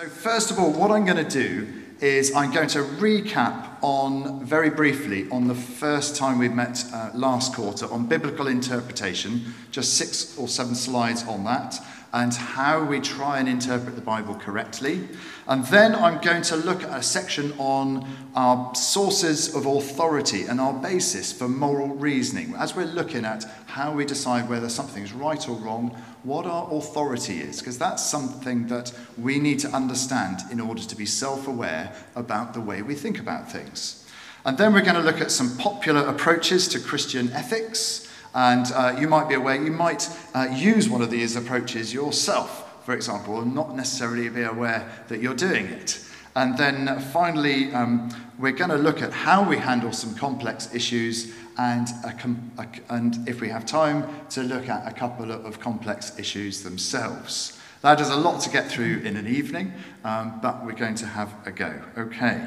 So, first of all, what I'm going to do is I'm going to recap on very briefly on the first time we met uh, last quarter on biblical interpretation, just six or seven slides on that, and how we try and interpret the Bible correctly. And then I'm going to look at a section on our sources of authority and our basis for moral reasoning. As we're looking at how we decide whether something's right or wrong, what our authority is, because that's something that we need to understand in order to be self aware about the way we think about things. And then we're going to look at some popular approaches to Christian ethics. And uh, you might be aware, you might uh, use one of these approaches yourself, for example, and not necessarily be aware that you're doing it. And then finally, um, we're going to look at how we handle some complex issues and, a a, and if we have time, to look at a couple of complex issues themselves. That is a lot to get through in an evening, um, but we're going to have a go. Okay.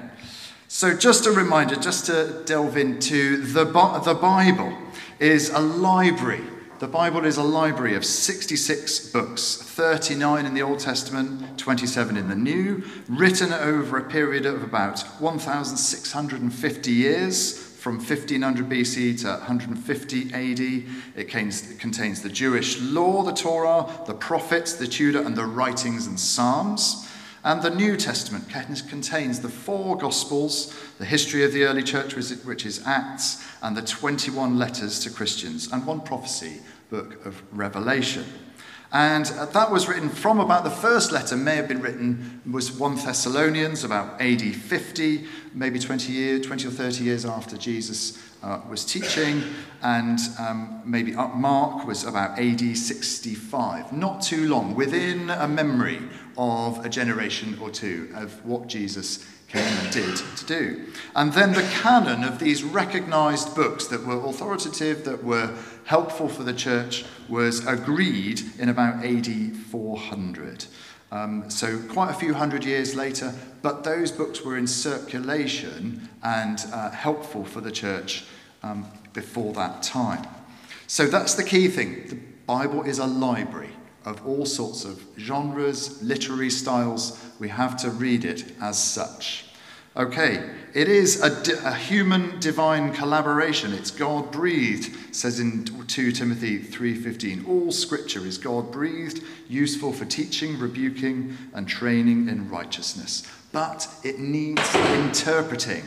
So, just a reminder, just to delve into the, the Bible is a library. The Bible is a library of 66 books, 39 in the Old Testament, 27 in the New, written over a period of about 1,650 years, from 1500 BC to 150 AD. It contains the Jewish law, the Torah, the prophets, the Tudor, and the writings and Psalms. And the New Testament contains the four Gospels, the history of the early church, which is Acts, and the 21 letters to Christians, and one prophecy, book of Revelation. And uh, that was written from about the first letter, may have been written, was 1 Thessalonians, about AD 50, maybe 20, year, 20 or 30 years after Jesus uh, was teaching, and um, maybe Mark was about AD 65. Not too long, within a memory of a generation or two of what Jesus came and did to do. And then the canon of these recognized books that were authoritative, that were helpful for the church, was agreed in about AD 400. Um, so, quite a few hundred years later, but those books were in circulation and uh, helpful for the church um, before that time. So, that's the key thing. The Bible is a library of all sorts of genres, literary styles. We have to read it as such. Okay, it is a, a human divine collaboration. It's God breathed, says in 2 Timothy 3:15. All scripture is God breathed, useful for teaching, rebuking, and training in righteousness. But it needs interpreting.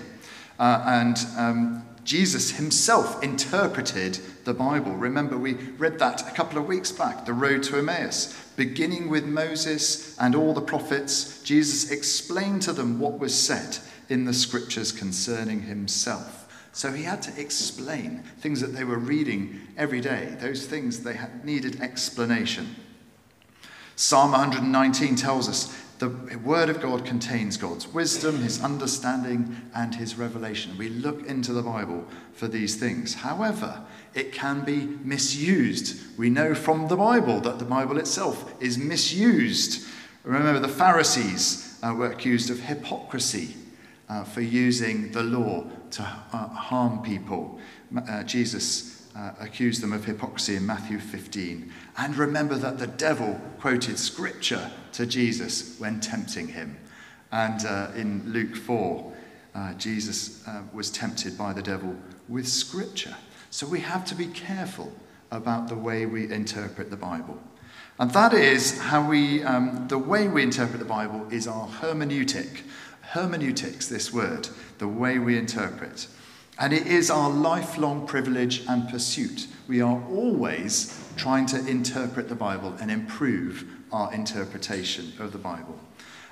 Uh, and um, Jesus himself interpreted the Bible. Remember, we read that a couple of weeks back, the road to Emmaus. Beginning with Moses and all the prophets, Jesus explained to them what was said in the scriptures concerning himself. So he had to explain things that they were reading every day, those things they needed explanation. Psalm 119 tells us the Word of God contains God's wisdom, His understanding, and His revelation. We look into the Bible for these things. However, it can be misused. We know from the Bible that the Bible itself is misused. Remember, the Pharisees uh, were accused of hypocrisy uh, for using the law to uh, harm people. Uh, Jesus uh, accused them of hypocrisy in Matthew 15. And remember that the devil quoted scripture to Jesus when tempting him. And uh, in Luke 4, uh, Jesus uh, was tempted by the devil with scripture. So we have to be careful about the way we interpret the Bible. And that is how we, um, the way we interpret the Bible is our hermeneutic. Hermeneutics, this word, the way we interpret. And it is our lifelong privilege and pursuit. We are always trying to interpret the Bible and improve our interpretation of the Bible.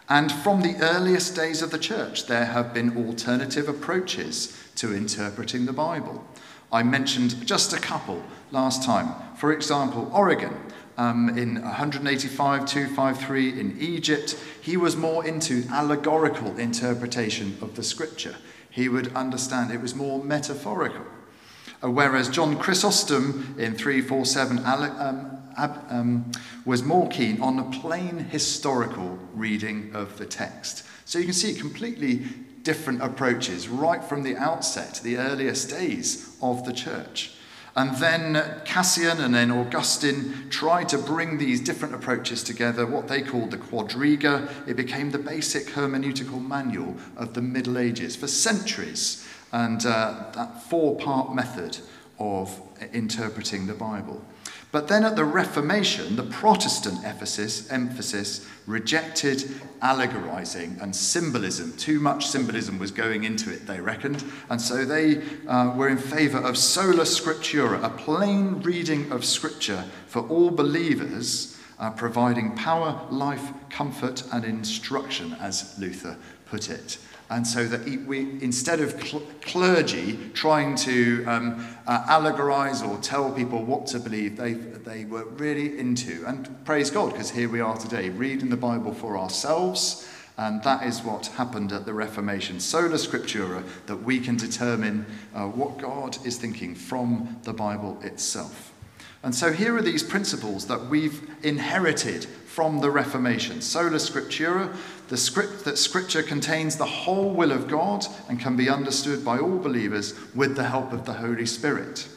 And from the earliest days of the church, there have been alternative approaches to interpreting the Bible. I mentioned just a couple last time. For example, Origen. Um, in 185 253 in Egypt, he was more into allegorical interpretation of the scripture he would understand it was more metaphorical. Uh, whereas John Chrysostom in 347 um, um, was more keen on a plain historical reading of the text. So you can see completely different approaches right from the outset, the earliest days of the church. And then Cassian and then Augustine tried to bring these different approaches together, what they called the Quadriga. It became the basic hermeneutical manual of the Middle Ages for centuries, and uh, that four part method of interpreting the Bible. But then at the Reformation, the Protestant emphasis, emphasis rejected allegorizing and symbolism. Too much symbolism was going into it, they reckoned. And so they uh, were in favor of sola scriptura, a plain reading of scripture for all believers, uh, providing power, life, comfort, and instruction, as Luther put it. And so that we, instead of cl- clergy trying to um, uh, allegorize or tell people what to believe, they, they were really into, and praise God, because here we are today, reading the Bible for ourselves. And that is what happened at the Reformation. Sola Scriptura, that we can determine uh, what God is thinking from the Bible itself. And so here are these principles that we've inherited from the Reformation. Sola Scriptura, the script that Scripture contains the whole will of God and can be understood by all believers with the help of the Holy Spirit.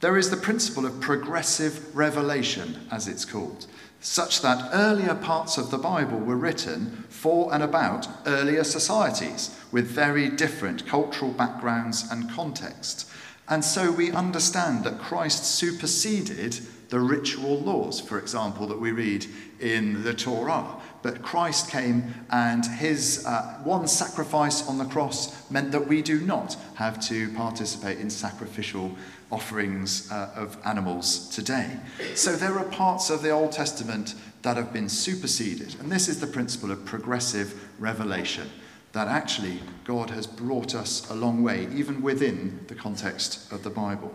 There is the principle of progressive revelation, as it's called, such that earlier parts of the Bible were written for and about earlier societies with very different cultural backgrounds and context. And so we understand that Christ superseded the ritual laws, for example, that we read in the Torah. But Christ came and his uh, one sacrifice on the cross meant that we do not have to participate in sacrificial offerings uh, of animals today. So there are parts of the Old Testament that have been superseded. And this is the principle of progressive revelation that actually God has brought us a long way, even within the context of the Bible.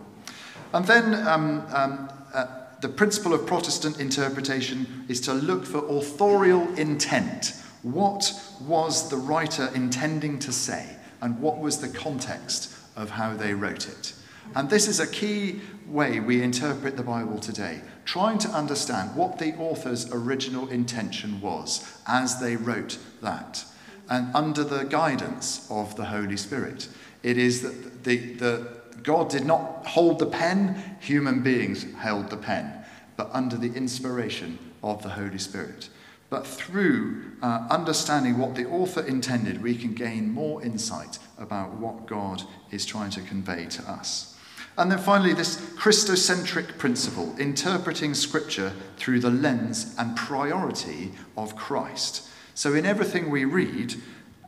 And then um, um, uh, the principle of Protestant interpretation is to look for authorial intent. What was the writer intending to say, and what was the context of how they wrote it? And this is a key way we interpret the Bible today, trying to understand what the author's original intention was as they wrote that, and under the guidance of the Holy Spirit. It is that the, the, God did not hold the pen, human beings held the pen, but under the inspiration of the Holy Spirit. But through uh, understanding what the author intended, we can gain more insight about what God is trying to convey to us. And then finally, this Christocentric principle, interpreting Scripture through the lens and priority of Christ. So, in everything we read,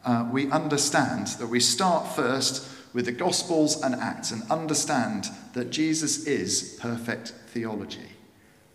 uh, we understand that we start first with the Gospels and Acts and understand that Jesus is perfect theology.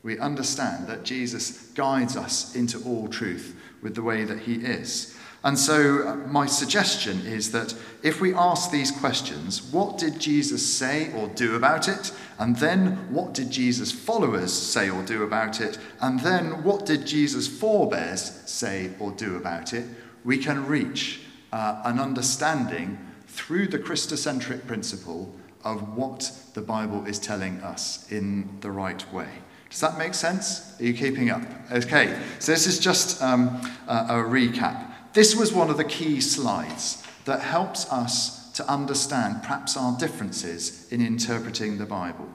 We understand that Jesus guides us into all truth with the way that he is. And so, uh, my suggestion is that if we ask these questions, what did Jesus say or do about it? And then, what did Jesus' followers say or do about it? And then, what did Jesus' forebears say or do about it? We can reach uh, an understanding through the Christocentric principle of what the Bible is telling us in the right way. Does that make sense? Are you keeping up? Okay, so this is just um, a, a recap. This was one of the key slides that helps us to understand perhaps our differences in interpreting the Bible.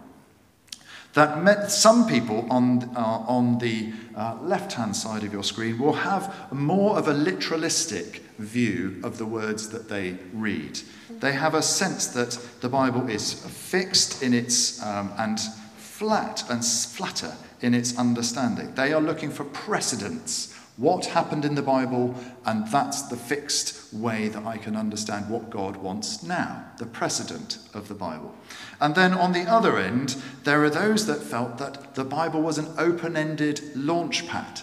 That met, some people on, uh, on the uh, left hand side of your screen will have more of a literalistic view of the words that they read. They have a sense that the Bible is fixed in its um, and flat and flatter in its understanding. They are looking for precedents. What happened in the Bible, and that's the fixed way that I can understand what God wants now, the precedent of the Bible. And then on the other end, there are those that felt that the Bible was an open ended launch pad,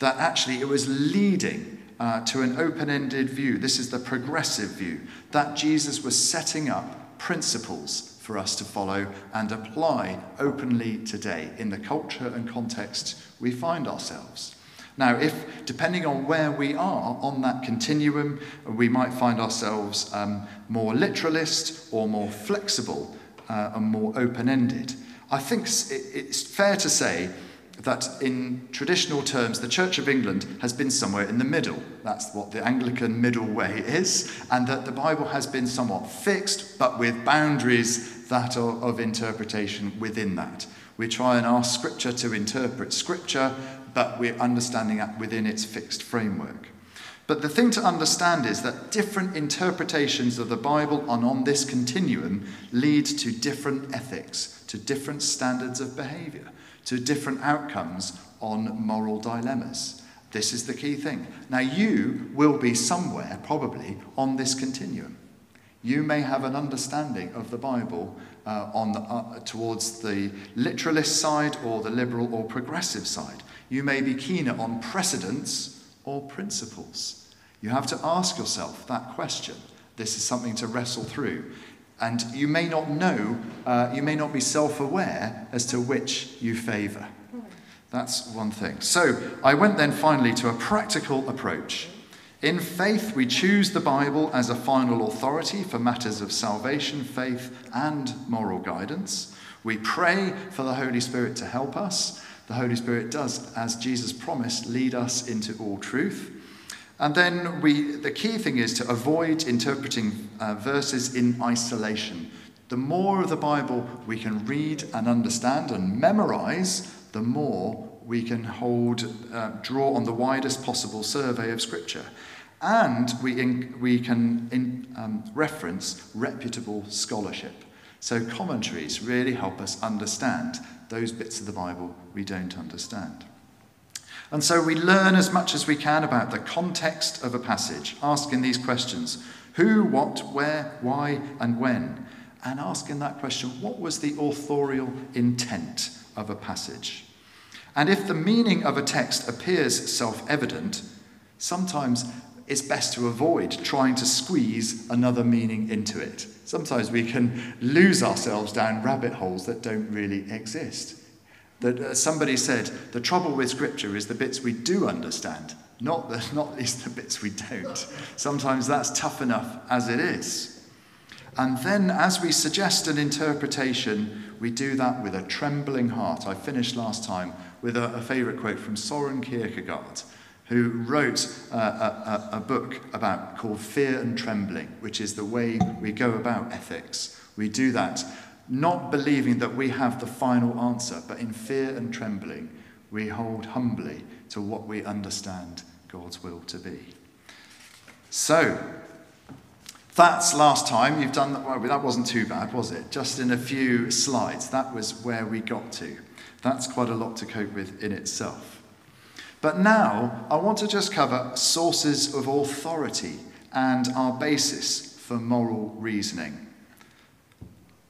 that actually it was leading uh, to an open ended view. This is the progressive view, that Jesus was setting up principles for us to follow and apply openly today in the culture and context we find ourselves. Now, if depending on where we are on that continuum, we might find ourselves um, more literalist or more flexible uh, and more open ended. I think it's fair to say that in traditional terms, the Church of England has been somewhere in the middle. That's what the Anglican middle way is, and that the Bible has been somewhat fixed, but with boundaries that of, of interpretation within that. We try and ask Scripture to interpret Scripture, but we're understanding that within its fixed framework. But the thing to understand is that different interpretations of the Bible and on this continuum lead to different ethics, to different standards of behavior, to different outcomes on moral dilemmas. This is the key thing. Now, you will be somewhere, probably, on this continuum. You may have an understanding of the Bible uh, on the, uh, towards the literalist side or the liberal or progressive side. You may be keener on precedents or principles. You have to ask yourself that question. This is something to wrestle through. And you may not know, uh, you may not be self aware as to which you favour. That's one thing. So I went then finally to a practical approach. In faith, we choose the Bible as a final authority for matters of salvation, faith, and moral guidance. We pray for the Holy Spirit to help us. The Holy Spirit does, as Jesus promised, lead us into all truth. And then we, the key thing is to avoid interpreting uh, verses in isolation. The more of the Bible we can read and understand and memorize, the more we can hold, uh, draw on the widest possible survey of Scripture. And we, in, we can in, um, reference reputable scholarship. So commentaries really help us understand those bits of the Bible we don't understand. And so we learn as much as we can about the context of a passage, asking these questions who, what, where, why, and when. And asking that question what was the authorial intent of a passage? And if the meaning of a text appears self evident, sometimes it's best to avoid trying to squeeze another meaning into it. Sometimes we can lose ourselves down rabbit holes that don't really exist. That uh, somebody said the trouble with Scripture is the bits we do understand, not the not least the bits we don't. Sometimes that's tough enough as it is. And then, as we suggest an interpretation, we do that with a trembling heart. I finished last time with a, a favourite quote from Soren Kierkegaard, who wrote a, a, book about called Fear and Trembling, which is the way we go about ethics. We do that not believing that we have the final answer, but in fear and trembling, we hold humbly to what we understand God's will to be. So, that's last time. You've done that. Well, that wasn't too bad, was it? Just in a few slides. That was where we got to. That's quite a lot to cope with in itself. But now, I want to just cover sources of authority and our basis for moral reasoning.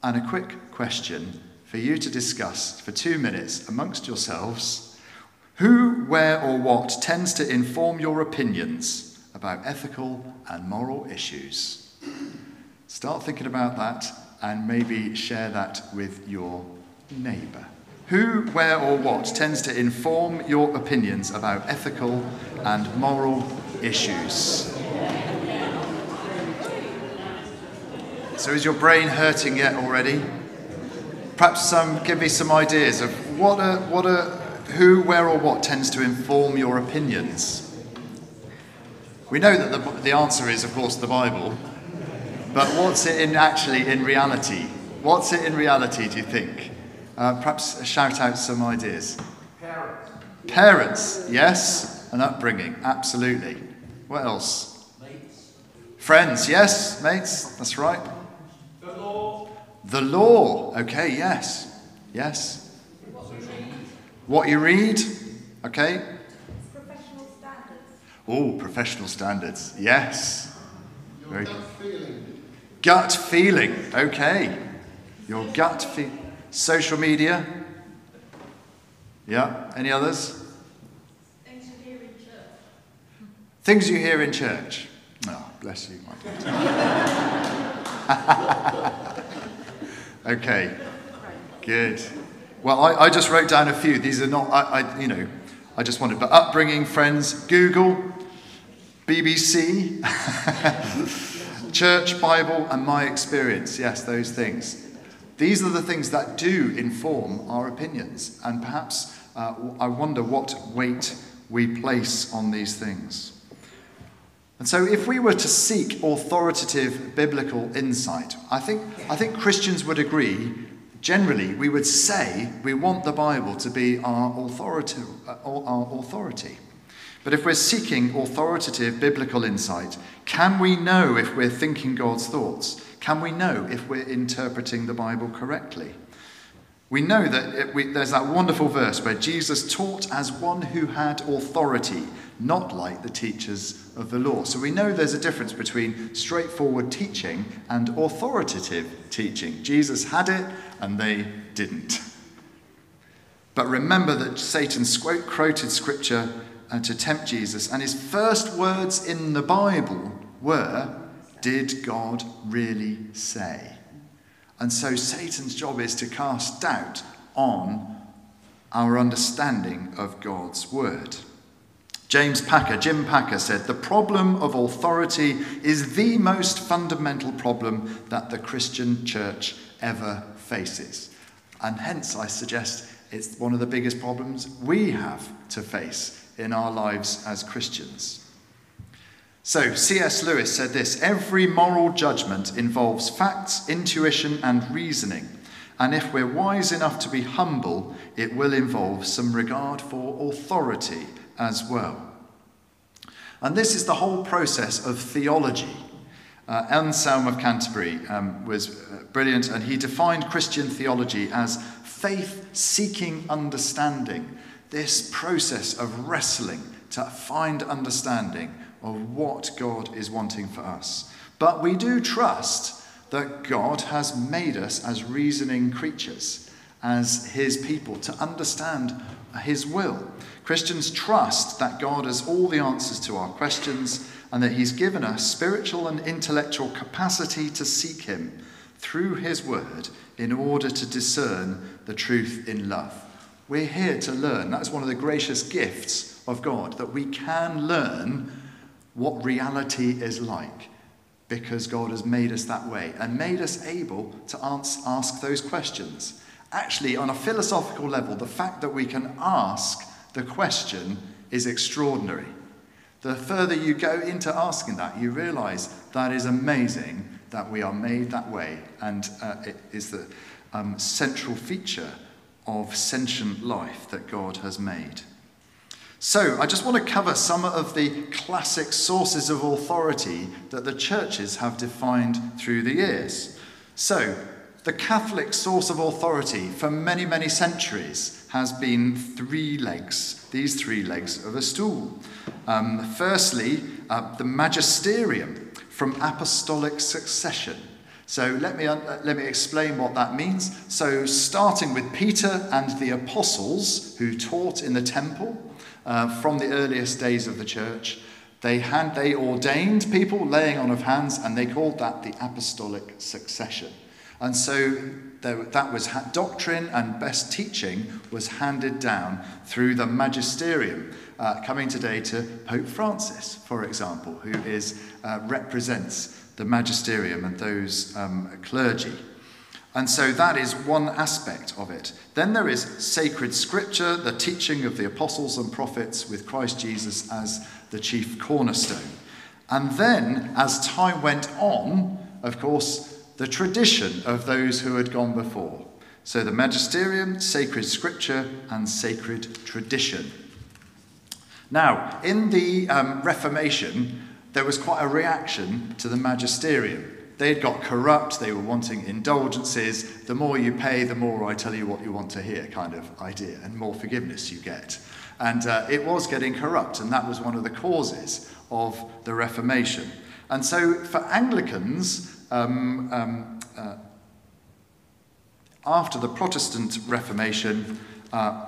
And a quick question for you to discuss for two minutes amongst yourselves who, where, or what tends to inform your opinions about ethical and moral issues? Start thinking about that and maybe share that with your neighbour. Who, where, or what tends to inform your opinions about ethical and moral issues? So, is your brain hurting yet already? Perhaps some give me some ideas of what are, what are, who, where, or what tends to inform your opinions. We know that the, the answer is, of course, the Bible, but what's it in actually in reality? What's it in reality, do you think? Uh, perhaps shout out some ideas. Parents. Parents, yes. An upbringing, absolutely. What else? Mates. Friends, yes. Mates, that's right. The law. The law, okay, yes. Yes. What you read, okay. Professional standards. Oh, professional standards, yes. Your Very- gut feeling. Gut feeling, okay. Your gut feeling. Social media. Yeah, any others? Things you hear in church. Things you hear in church. Oh, bless you, my God. okay, good. Well, I, I just wrote down a few. These are not, I, I, you know, I just wanted, but upbringing, friends, Google, BBC, church, Bible, and my experience. Yes, those things. These are the things that do inform our opinions, and perhaps uh, I wonder what weight we place on these things. And so, if we were to seek authoritative biblical insight, I think, I think Christians would agree, generally, we would say we want the Bible to be our authority. uh, Our authority. But if we're seeking authoritative biblical insight, can we know if we're thinking God's thoughts? Can we know if we're interpreting the Bible correctly? We know that it, we, there's that wonderful verse where Jesus taught as one who had authority, not like the teachers of the law. So we know there's a difference between straightforward teaching and authoritative teaching. Jesus had it and they didn't. But remember that Satan quoted scripture uh, to tempt Jesus, and his first words in the Bible were, Did God really say? And so Satan's job is to cast doubt on our understanding of God's word. James Packer, Jim Packer said, The problem of authority is the most fundamental problem that the Christian church ever faces. And hence, I suggest it's one of the biggest problems we have to face in our lives as Christians. So, C.S. Lewis said this every moral judgment involves facts, intuition, and reasoning. And if we're wise enough to be humble, it will involve some regard for authority as well. And this is the whole process of theology. Uh, Anselm of Canterbury um, was uh, brilliant, and he defined Christian theology as faith seeking understanding, this process of wrestling to find understanding of what God is wanting for us. But we do trust that God has made us as reasoning creatures, as His people, to understand His will. Christians trust that God has all the answers to our questions and that He's given us spiritual and intellectual capacity to seek Him through His Word in order to discern the truth in love. We're here to learn. That's one of the gracious gifts of God, that we can learn what reality is like because God has made us that way and made us able to ask those questions. Actually, on a philosophical level, the fact that we can ask the question is extraordinary. The further you go into asking that, you realize that is amazing that we are made that way, and uh, it is the um, central feature of sentient life that God has made. So, I just want to cover some of the classic sources of authority that the churches have defined through the years. So, the Catholic source of authority for many, many centuries has been three legs, these three legs of a stool. Um, firstly, uh, the magisterium from apostolic succession. So let me, uh, let me explain what that means. So, starting with Peter and the apostles who taught in the temple, uh, from the earliest days of the church. They, had, they ordained people, laying on of hands, and they called that the apostolic succession. And so there, that was ha- doctrine and best teaching was handed down through the magisterium, uh, coming today to Pope Francis, for example, who is, uh, represents the magisterium and those um, clergy. And so that is one aspect of it. Then there is sacred scripture, the teaching of the apostles and prophets with Christ Jesus as the chief cornerstone. And then, as time went on, of course, the tradition of those who had gone before. So the magisterium, sacred scripture, and sacred tradition. Now, in the um, Reformation, there was quite a reaction to the magisterium. They'd got corrupt, they were wanting indulgences. The more you pay, the more I tell you what you want to hear, kind of idea, and more forgiveness you get. And uh, it was getting corrupt, and that was one of the causes of the Reformation. And so for Anglicans, um, um, uh, after the Protestant Reformation, uh,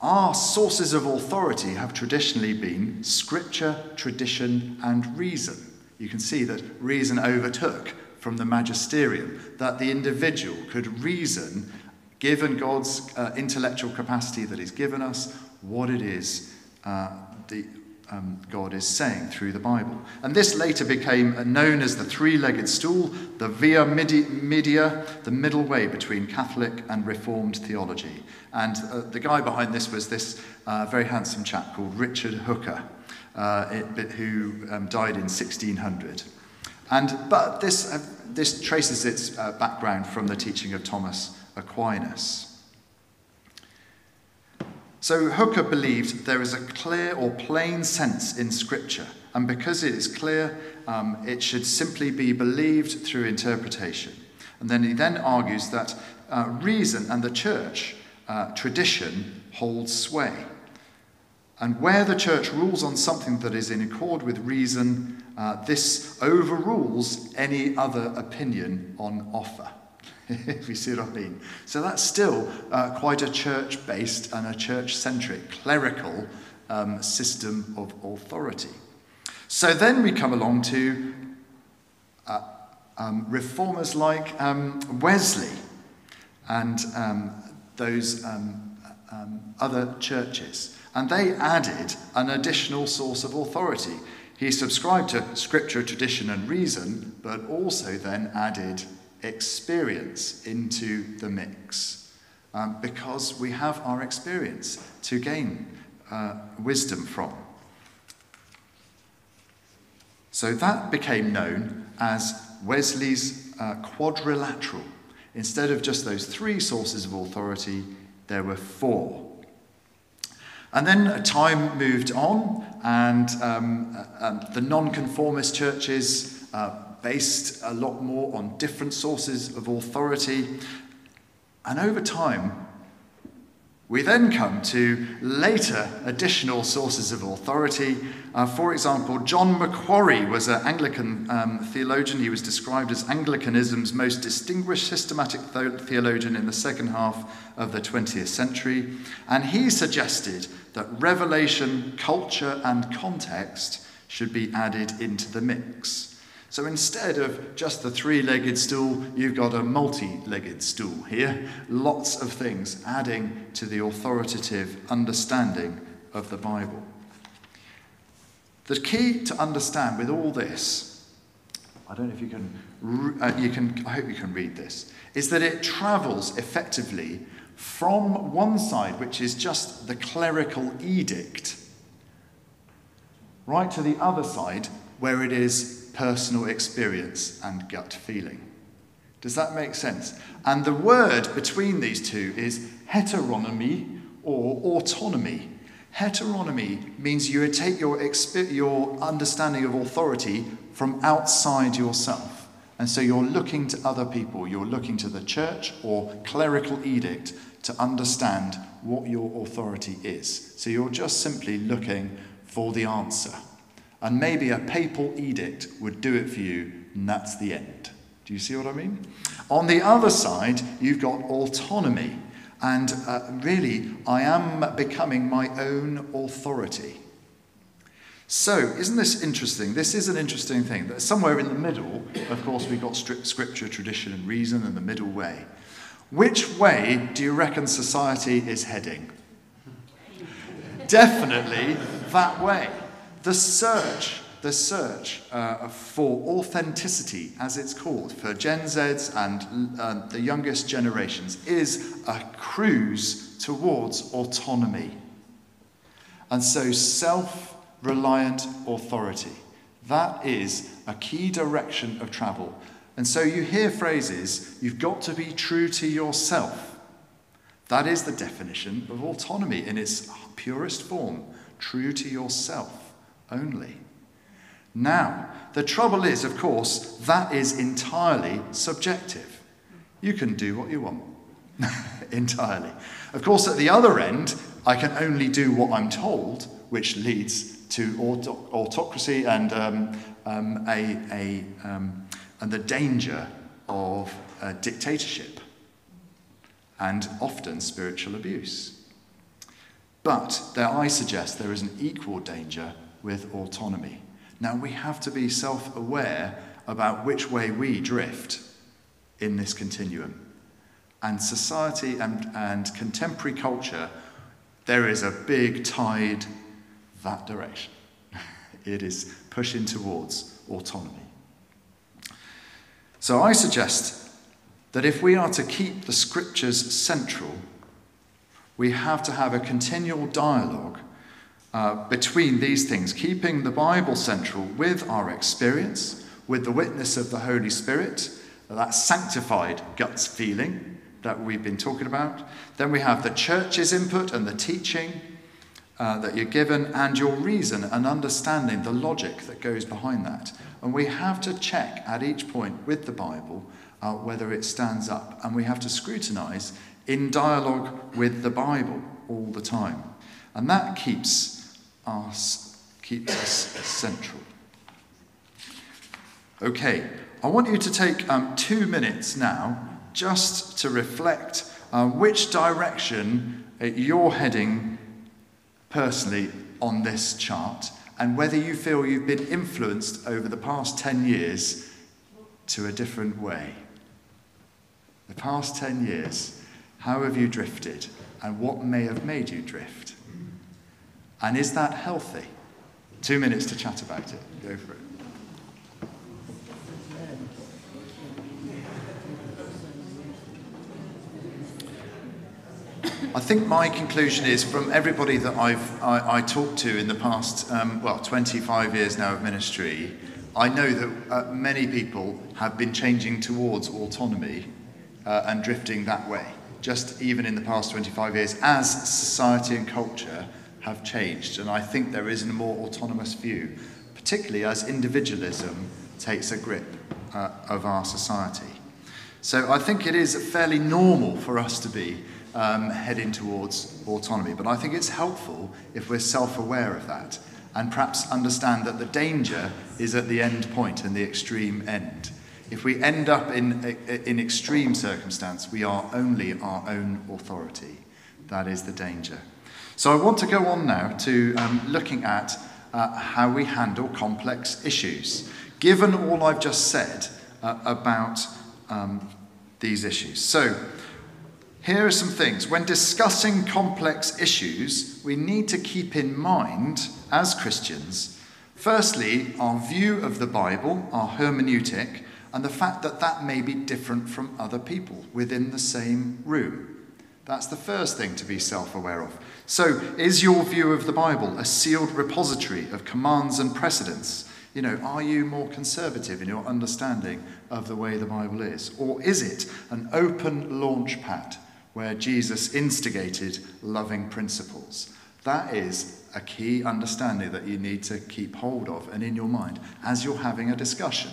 our sources of authority have traditionally been scripture, tradition, and reason you can see that reason overtook from the magisterium, that the individual could reason, given God's uh, intellectual capacity that He's given us, what it is uh, the, um, God is saying through the Bible. And this later became known as the three legged stool, the via media, the middle way between Catholic and Reformed theology. And uh, the guy behind this was this uh, very handsome chap called Richard Hooker. Uh, it, who um, died in 1600. And, but this, uh, this traces its uh, background from the teaching of Thomas Aquinas. So Hooker believed there is a clear or plain sense in Scripture, and because it is clear, um, it should simply be believed through interpretation. And then he then argues that uh, reason and the church uh, tradition holds sway. And where the church rules on something that is in accord with reason, uh, this overrules any other opinion on offer. if you see what I mean. So that's still uh, quite a church based and a church centric, clerical um, system of authority. So then we come along to uh, um, reformers like um, Wesley and um, those um, um, other churches. And they added an additional source of authority. He subscribed to scripture, tradition, and reason, but also then added experience into the mix um, because we have our experience to gain uh, wisdom from. So that became known as Wesley's uh, quadrilateral. Instead of just those three sources of authority, there were four. And then time moved on, and um, uh, the nonconformist churches uh, based a lot more on different sources of authority. And over time, we then come to later additional sources of authority. Uh, for example, John Macquarrie was an Anglican um, theologian. He was described as Anglicanism's most distinguished systematic theologian in the second half of the 20th century. And he suggested that revelation, culture, and context should be added into the mix. So instead of just the three legged stool, you've got a multi legged stool here. Lots of things adding to the authoritative understanding of the Bible. The key to understand with all this, I don't know if you can, uh, you can, I hope you can read this, is that it travels effectively from one side, which is just the clerical edict, right to the other side, where it is personal experience and gut feeling. Does that make sense? And the word between these two is heteronomy or autonomy. Heteronomy means you take your, your understanding of authority from outside yourself. And so you're looking to other people, you're looking to the church or clerical edict to understand what your authority is. So you're just simply looking for the answer. And maybe a papal edict would do it for you, and that's the end. Do you see what I mean? On the other side, you've got autonomy. And uh, really, I am becoming my own authority. So, isn't this interesting? This is an interesting thing. That somewhere in the middle, of course, we've got scripture, tradition, and reason, and the middle way. Which way do you reckon society is heading? Definitely that way. The search, the search uh, for authenticity, as it's called, for Gen Zs and uh, the youngest generations, is a cruise towards autonomy. And so, self reliant authority. That is a key direction of travel. And so, you hear phrases, you've got to be true to yourself. That is the definition of autonomy in its purest form true to yourself only. Now, the trouble is, of course, that is entirely subjective. You can do what you want, entirely. Of course, at the other end, I can only do what I'm told, which leads to autocracy and, um, um, a, a, um, and the danger of dictatorship and often spiritual abuse. But there, I suggest there is an equal danger with autonomy. Now, we have to be self aware about which way we drift in this continuum. And society and, and contemporary culture, there is a big tide that direction. it is pushing towards autonomy. So I suggest that if we are to keep the scriptures central, we have to have a continual dialogue uh, between these things, keeping the Bible central with our experience, with the witness of the Holy Spirit, that sanctified guts feeling that we've been talking about. Then we have the church's input and the teaching uh, that you're given, and your reason and understanding the logic that goes behind that. And we have to check at each point with the Bible uh, whether it stands up, and we have to scrutinize in dialogue with the Bible all the time. And that keeps us, keeps us central. Okay, I want you to take um, two minutes now just to reflect uh, which direction uh, you're heading personally on this chart and whether you feel you've been influenced over the past 10 years to a different way. The past 10 years, how have you drifted and what may have made you drift? And is that healthy? Two minutes to chat about it. Go for it. I think my conclusion is from everybody that I've I, I talked to in the past, um, well, 25 years now of ministry, I know that uh, many people have been changing towards autonomy uh, and drifting that way. Just even in the past 25 years, as society and culture have changed, and I think there is a more autonomous view, particularly as individualism takes a grip uh, of our society. So I think it is fairly normal for us to be um, heading towards autonomy. But I think it's helpful if we're self aware of that and perhaps understand that the danger is at the end point and the extreme end. If we end up in, in extreme circumstance, we are only our own authority. That is the danger. So I want to go on now to um, looking at uh, how we handle complex issues. Given all I've just said uh, about um, these issues. So, here are some things. When discussing complex issues, we need to keep in mind, as Christians, firstly, our view of the Bible, our hermeneutic, and the fact that that may be different from other people within the same room. That's the first thing to be self aware of. So, is your view of the Bible a sealed repository of commands and precedents? You know, are you more conservative in your understanding of the way the Bible is? Or is it an open launch pad where Jesus instigated loving principles. That is a key understanding that you need to keep hold of and in your mind as you're having a discussion.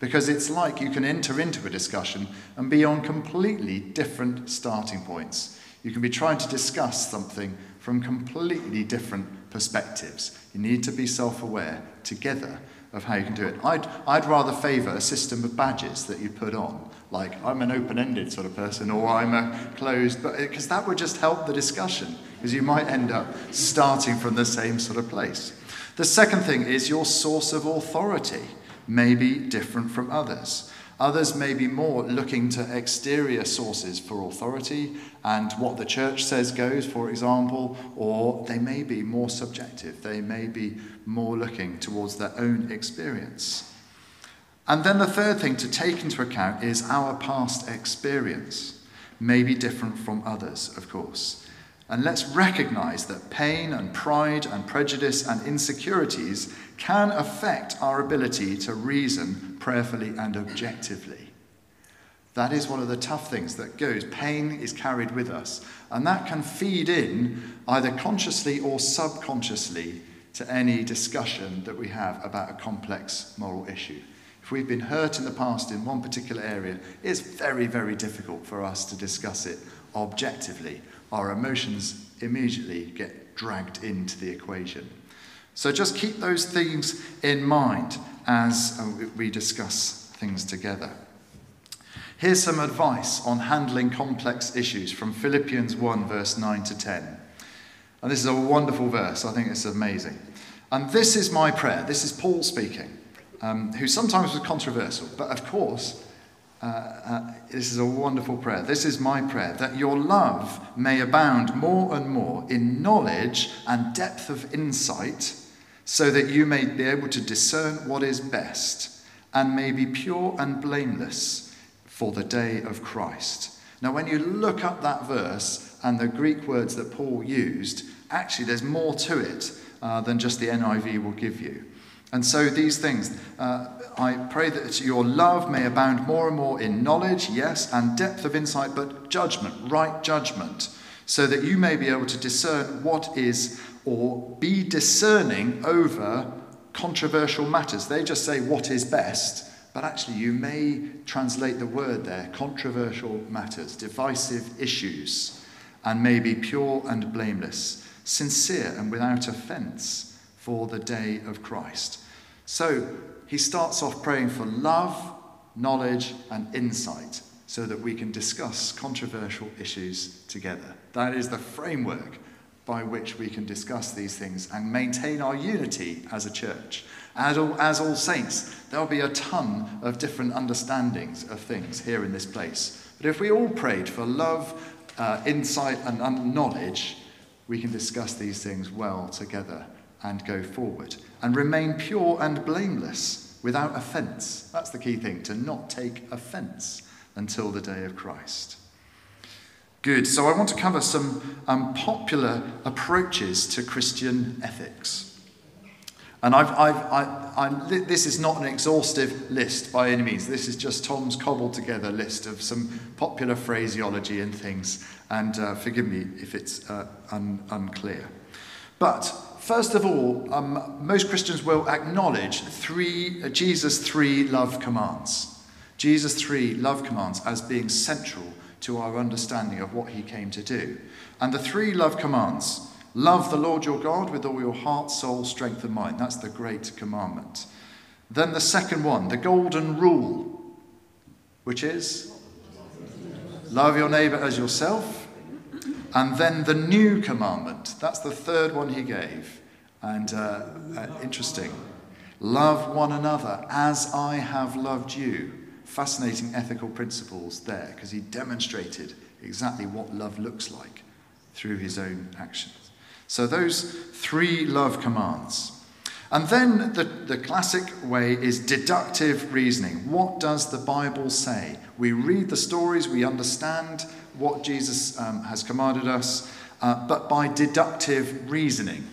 Because it's like you can enter into a discussion and be on completely different starting points. You can be trying to discuss something from completely different perspectives. You need to be self aware together of how you can do it. I'd, I'd rather favour a system of badges that you put on, like I'm an open ended sort of person or I'm a closed, because eh, that would just help the discussion, because you might end up starting from the same sort of place. The second thing is your source of authority may be different from others. Others may be more looking to exterior sources for authority and what the church says goes, for example, or they may be more subjective. They may be more looking towards their own experience. And then the third thing to take into account is our past experience, may be different from others, of course. And let's recognize that pain and pride and prejudice and insecurities can affect our ability to reason prayerfully and objectively. That is one of the tough things that goes. Pain is carried with us, and that can feed in either consciously or subconsciously to any discussion that we have about a complex moral issue. If we've been hurt in the past in one particular area, it's very, very difficult for us to discuss it objectively. Our emotions immediately get dragged into the equation. So just keep those things in mind as uh, we discuss things together. Here's some advice on handling complex issues from Philippians 1, verse 9 to 10. And this is a wonderful verse. I think it's amazing. And this is my prayer. This is Paul speaking, um, who sometimes was controversial, but of course, uh, uh, this is a wonderful prayer. This is my prayer that your love may abound more and more in knowledge and depth of insight so that you may be able to discern what is best and may be pure and blameless for the day of Christ. Now, when you look up that verse and the Greek words that Paul used, actually there's more to it uh, than just the NIV will give you. And so these things, uh, I pray that your love may abound more and more in knowledge, yes, and depth of insight, but judgment, right judgment, so that you may be able to discern what is or be discerning over controversial matters. They just say what is best, but actually you may translate the word there controversial matters, divisive issues, and may be pure and blameless, sincere and without offense for the day of Christ. So he starts off praying for love, knowledge, and insight so that we can discuss controversial issues together. That is the framework by which we can discuss these things and maintain our unity as a church. As all, as all saints, there'll be a ton of different understandings of things here in this place. But if we all prayed for love, uh, insight, and knowledge, we can discuss these things well together and go forward and remain pure and blameless without offence. That's the key thing, to not take offence until the day of Christ. Good. So I want to cover some um, popular approaches to Christian ethics. And I've, I've, I, this is not an exhaustive list by any means. This is just Tom's cobbled together list of some popular phraseology and things. And uh, forgive me if it's uh, un, unclear. But first of all, um, most Christians will acknowledge three, uh, Jesus' three love commands. Jesus' three love commands as being central to our understanding of what he came to do. And the three love commands love the Lord your God with all your heart, soul, strength, and mind. That's the great commandment. Then the second one, the golden rule, which is love your neighbor as yourself. And then the new commandment, that's the third one he gave. And uh, uh, interesting. Love one another as I have loved you fascinating ethical principles there because he demonstrated exactly what love looks like through his own actions. So, those three love commands. And then the, the classic way is deductive reasoning. What does the Bible say? We read the stories, we understand what Jesus um, has commanded us, uh, but by deductive reasoning.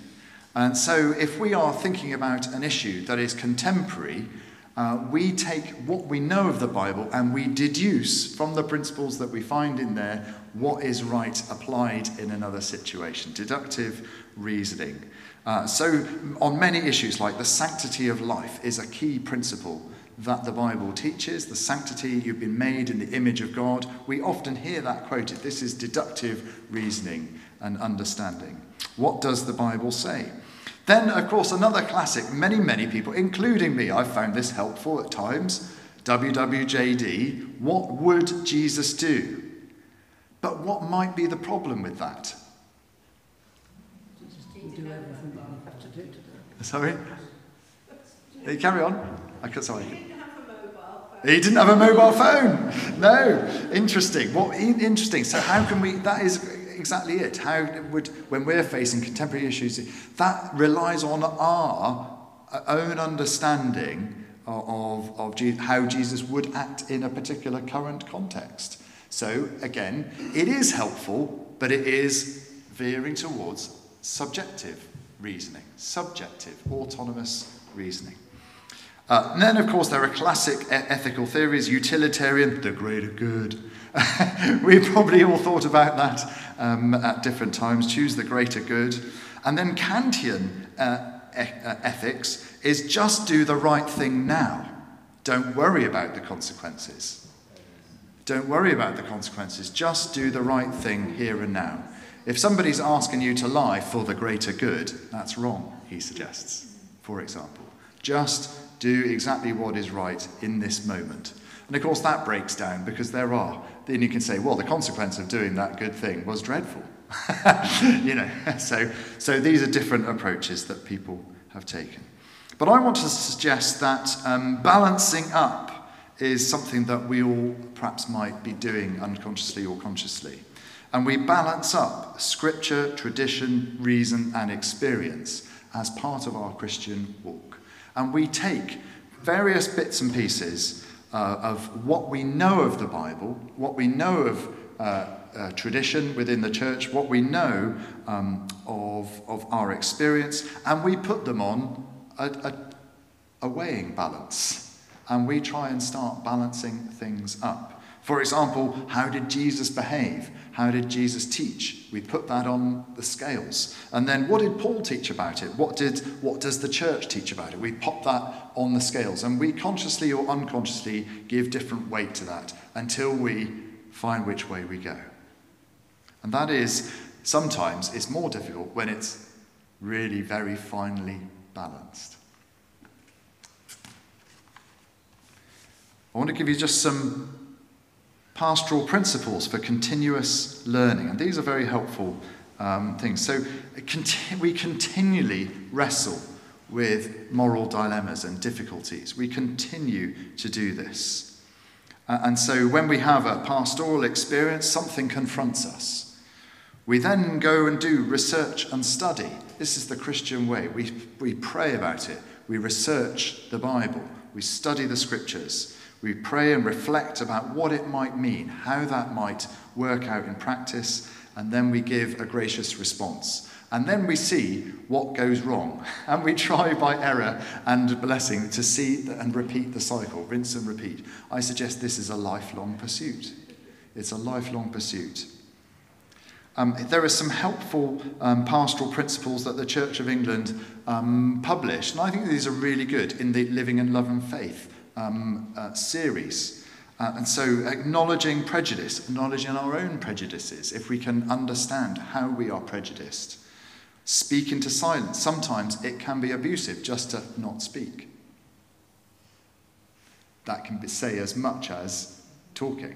And so, if we are thinking about an issue that is contemporary, uh, we take what we know of the Bible and we deduce from the principles that we find in there what is right applied in another situation. Deductive reasoning. Uh, so, on many issues like the sanctity of life is a key principle that the Bible teaches. The sanctity, you've been made in the image of God. We often hear that quoted. This is deductive reasoning and understanding. What does the Bible say? Then, of course, another classic, many, many people, including me, I've found this helpful at times WWJD, what would Jesus do? But what might be the problem with that? Sorry? Hey, carry on. I could, sorry. He didn't have a mobile phone. No. Interesting. What interesting. So how can we that is exactly it. How would, when we're facing contemporary issues, that relies on our uh, own understanding of, of how Jesus would act in a particular current context. So, again, it is helpful, but it is veering towards subjective reasoning, subjective, autonomous reasoning. Uh, and then, of course, there are classic ethical theories utilitarian, the greater good. We've probably all thought about that um, at different times. Choose the greater good. And then Kantian uh, e- uh, ethics is just do the right thing now. Don't worry about the consequences. Don't worry about the consequences. Just do the right thing here and now. If somebody's asking you to lie for the greater good, that's wrong, he suggests, for example. Just do exactly what is right in this moment. And of course, that breaks down because there are. Then you can say, well, the consequence of doing that good thing was dreadful. you know, so, so these are different approaches that people have taken. But I want to suggest that um, balancing up is something that we all perhaps might be doing unconsciously or consciously. And we balance up scripture, tradition, reason, and experience as part of our Christian walk. And we take various bits and pieces uh, of what we know of the Bible, what we know of uh, uh, tradition within the church, what we know um, of, of our experience, and we put them on a, a, a weighing balance. And we try and start balancing things up. For example, how did Jesus behave? How did Jesus teach? We put that on the scales. And then what did Paul teach about it? What, did, what does the church teach about it? We pop that on the scales. And we consciously or unconsciously give different weight to that until we find which way we go. And that is, sometimes it's more difficult when it's really very finely balanced. I want to give you just some pastoral principles for continuous learning, and these are very helpful um, things. So, we continually wrestle with moral dilemmas and difficulties. We continue to do this. Uh, and so, when we have a pastoral experience, something confronts us. We then go and do research and study. This is the Christian way. We, we pray about it, we research the Bible, we study the scriptures. We pray and reflect about what it might mean, how that might work out in practice, and then we give a gracious response. And then we see what goes wrong, and we try by error and blessing to see and repeat the cycle, rinse and repeat. I suggest this is a lifelong pursuit. It's a lifelong pursuit. Um, there are some helpful um, pastoral principles that the Church of England um, published, and I think these are really good in the Living in Love and Faith um, uh, series. Uh, and so, acknowledging prejudice, acknowledging our own prejudices, if we can understand how we are prejudiced. Speak into silence. Sometimes it can be abusive just to not speak. That can be, say as much as talking.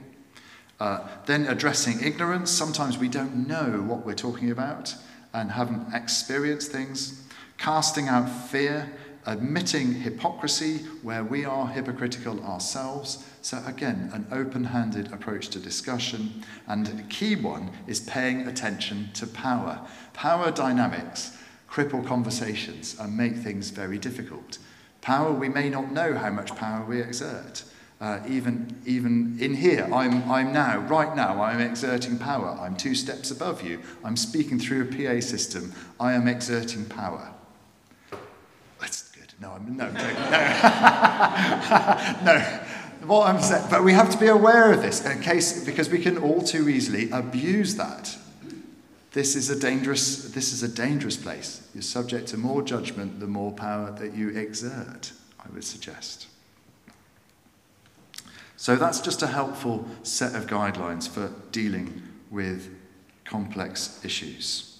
Uh, then addressing ignorance. Sometimes we don't know what we're talking about and haven't experienced things. Casting out fear admitting hypocrisy where we are hypocritical ourselves. So, again, an open handed approach to discussion. And the key one is paying attention to power. Power dynamics cripple conversations and make things very difficult. Power, we may not know how much power we exert. Uh, even, even in here, I'm, I'm now, right now, I'm exerting power. I'm two steps above you. I'm speaking through a PA system. I am exerting power. No, I'm, no, no, no. What I'm saying, but we have to be aware of this in case, because we can all too easily abuse that. This is a dangerous, this is a dangerous place. You're subject to more judgment the more power that you exert, I would suggest. So that's just a helpful set of guidelines for dealing with complex issues.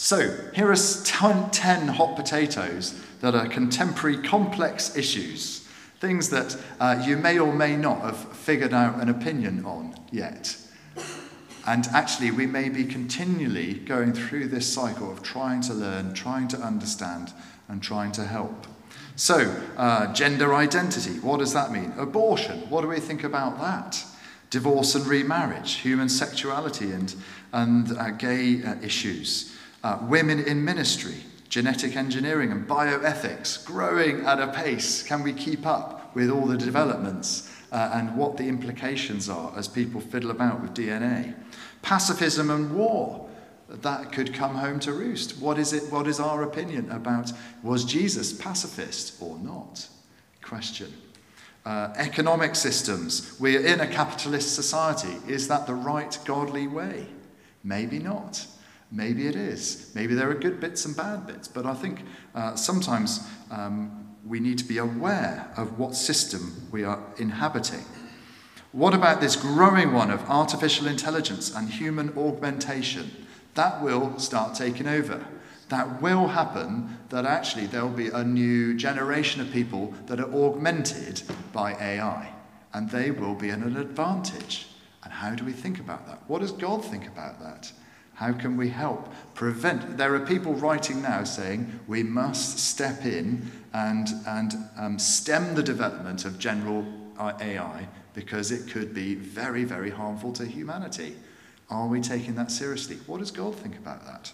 So, here are 10 hot potatoes that are contemporary complex issues, things that uh, you may or may not have figured out an opinion on yet. And actually, we may be continually going through this cycle of trying to learn, trying to understand, and trying to help. So, uh, gender identity, what does that mean? Abortion, what do we think about that? Divorce and remarriage, human sexuality, and, and uh, gay uh, issues uh, women in ministry, genetic engineering and bioethics growing at a pace. Can we keep up with all the developments uh, and what the implications are as people fiddle about with DNA? Pacifism and war. That could come home to roost. What is it? What is our opinion about was Jesus pacifist or not? Question. Uh, economic systems. We're in a capitalist society. Is that the right godly way? Maybe not. Maybe it is. Maybe there are good bits and bad bits. But I think uh, sometimes um, we need to be aware of what system we are inhabiting. What about this growing one of artificial intelligence and human augmentation? That will start taking over. That will happen, that actually there'll be a new generation of people that are augmented by AI, and they will be at an advantage. And how do we think about that? What does God think about that? How can we help prevent? There are people writing now saying we must step in and, and um, stem the development of general uh, AI because it could be very, very harmful to humanity. Are we taking that seriously? What does God think about that?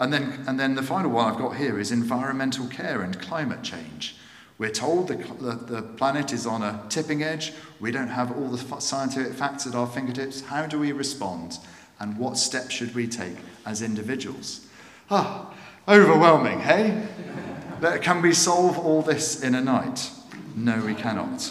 And then, and then the final one I've got here is environmental care and climate change. We're told the, the, the planet is on a tipping edge. We don't have all the scientific facts at our fingertips. How do we respond? And what steps should we take as individuals? Ah, overwhelming, hey? Can we solve all this in a night? No, we cannot.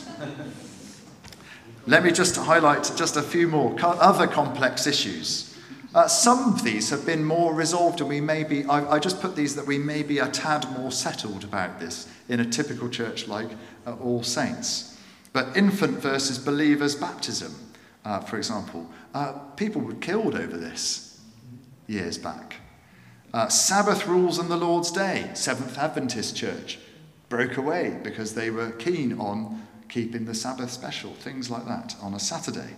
Let me just highlight just a few more other complex issues. Uh, some of these have been more resolved, and we may be, I, I, just put these that we may be a tad more settled about this in a typical church like uh, All Saints. But infant versus believers' baptism, uh, for example, uh, people were killed over this years back. Uh, Sabbath rules and the Lord's Day, Seventh Adventist Church, broke away because they were keen on keeping the Sabbath special, things like that, on a Saturday.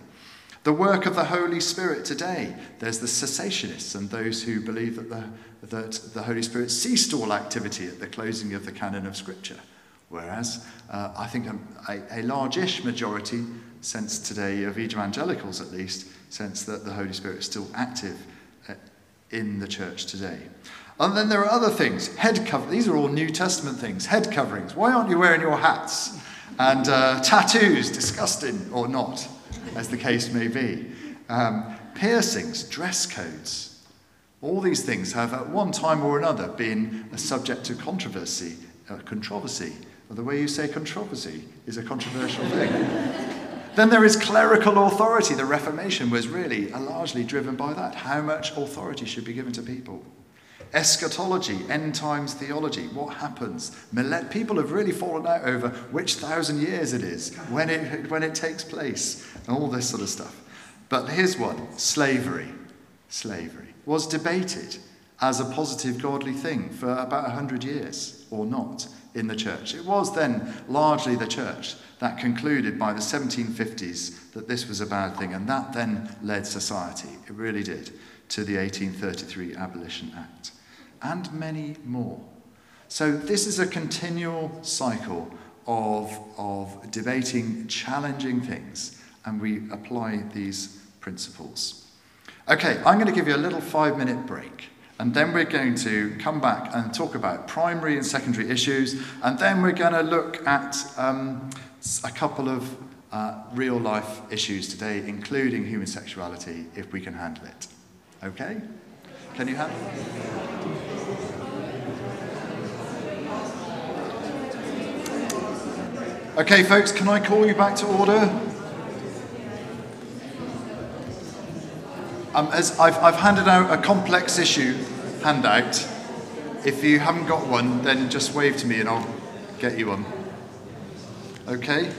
The work of the Holy Spirit today, there's the cessationists and those who believe that the, that the Holy Spirit ceased all activity at the closing of the canon of Scripture. Whereas uh, I think a, a, large-ish majority, since today of evangelicals at least, sense that the Holy Spirit is still active uh, in the church today. And then there are other things. Head cover. These are all New Testament things. Head coverings. Why aren't you wearing your hats? And uh, tattoos, disgusting or not, as the case may be. Um, piercings, dress codes. All these things have at one time or another been a subject to controversy. Uh, controversy. The way you say controversy is a controversial thing. Then there is clerical authority. The Reformation was really uh, largely driven by that. How much authority should be given to people? Eschatology, end times theology, what happens? People have really fallen out over which thousand years it is, when it, when it takes place, and all this sort of stuff. But here's one slavery. Slavery was debated as a positive godly thing for about 100 years or not in the church. It was then largely the church that concluded by the 1750s that this was a bad thing, and that then led society, it really did, to the 1833 Abolition Act, and many more. So, this is a continual cycle of, of debating challenging things, and we apply these principles. Okay, I'm going to give you a little five minute break. And then we're going to come back and talk about primary and secondary issues. And then we're going to look at um, a couple of uh, real life issues today, including human sexuality, if we can handle it. Okay? Can you handle it? Okay, folks, can I call you back to order? Um, as I've, I've handed out a complex issue handout. If you haven't got one, then just wave to me and I'll get you one. Okay?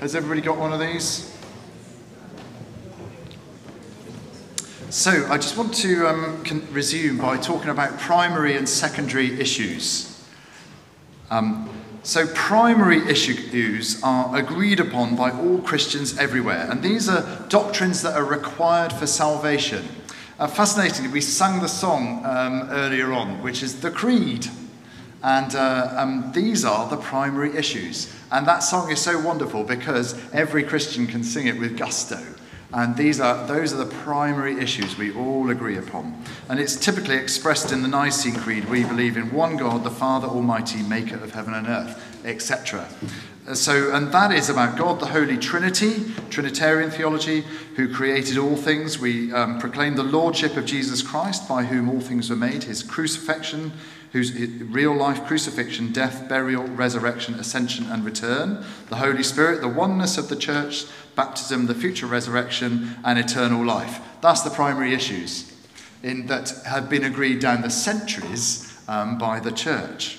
Has everybody got one of these? So, I just want to um, resume by talking about primary and secondary issues. Um, so, primary issues are agreed upon by all Christians everywhere, and these are doctrines that are required for salvation. Uh, fascinatingly, we sang the song um, earlier on, which is the Creed. And uh, um, these are the primary issues. And that song is so wonderful because every Christian can sing it with gusto. And these are, those are the primary issues we all agree upon. And it's typically expressed in the Nicene Creed. We believe in one God, the Father Almighty, maker of heaven and earth, etc. Uh, so, and that is about God, the Holy Trinity, Trinitarian theology, who created all things. We um, proclaim the Lordship of Jesus Christ, by whom all things were made, his crucifixion, whose real life crucifixion, death, burial, resurrection, ascension, and return, the Holy Spirit, the oneness of the church, baptism, the future resurrection, and eternal life. That's the primary issues in, that have been agreed down the centuries um, by the church.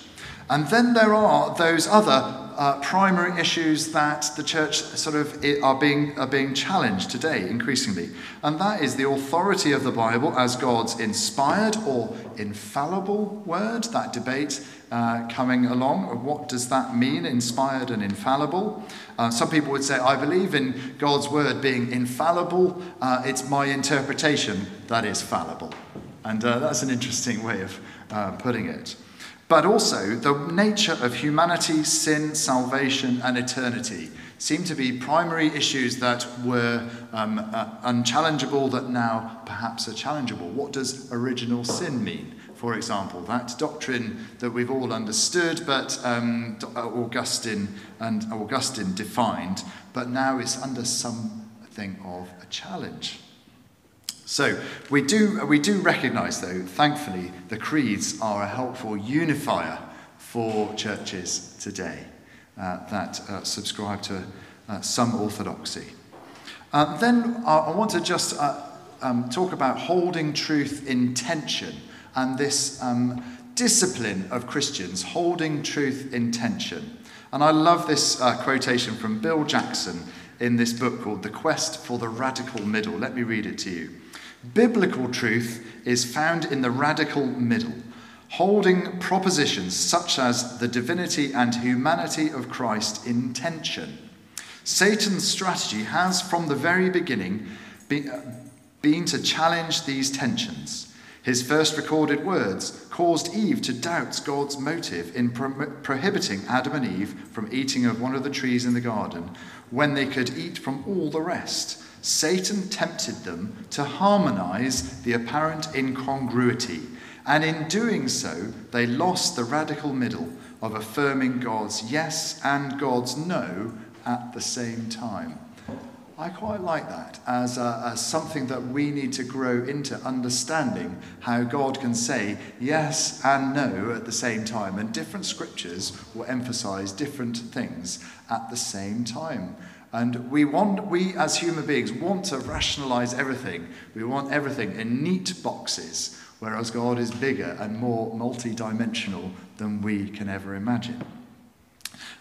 And then there are those other uh, primary issues that the church sort of are being, are being challenged today increasingly. And that is the authority of the Bible as God's inspired or infallible word, that debate uh, coming along. What does that mean, inspired and infallible? Uh, some people would say, I believe in God's word being infallible. Uh, it's my interpretation that is fallible. And uh, that's an interesting way of uh, putting it but also the nature of humanity, sin, salvation, and eternity seem to be primary issues that were um, uh, unchallengeable that now perhaps are challengeable. What does original sin mean? for example, that doctrine that we've all understood, but um, Augustine and Augustine defined, but now it's under something of a challenge. So we do, we do recognize, though, thankfully, the creeds are a helpful unifier for churches today uh, that uh, subscribe to uh, some orthodoxy. Uh, then I want to just uh, um, talk about holding truth in tension and this um, discipline of Christians holding truth in tension. And I love this uh, quotation from Bill Jackson in this book called The Quest for the Radical Middle. Let me read it to you. Biblical truth is found in the radical middle, holding propositions such as the divinity and humanity of Christ in tension. Satan's strategy has, from the very beginning, uh, been to challenge these tensions. His first recorded words caused Eve to doubt God's motive in pro- prohibiting Adam and Eve from eating of one of the trees in the garden when they could eat from all the rest. Satan tempted them to harmonize the apparent incongruity, and in doing so, they lost the radical middle of affirming God's yes and God's no at the same time. I quite like that as, a, as something that we need to grow into understanding how God can say yes and no at the same time. And different scriptures will emphasize different things at the same time. And we want, we as human beings want to rationalize everything. We want everything in neat boxes, whereas God is bigger and more multi-dimensional than we can ever imagine.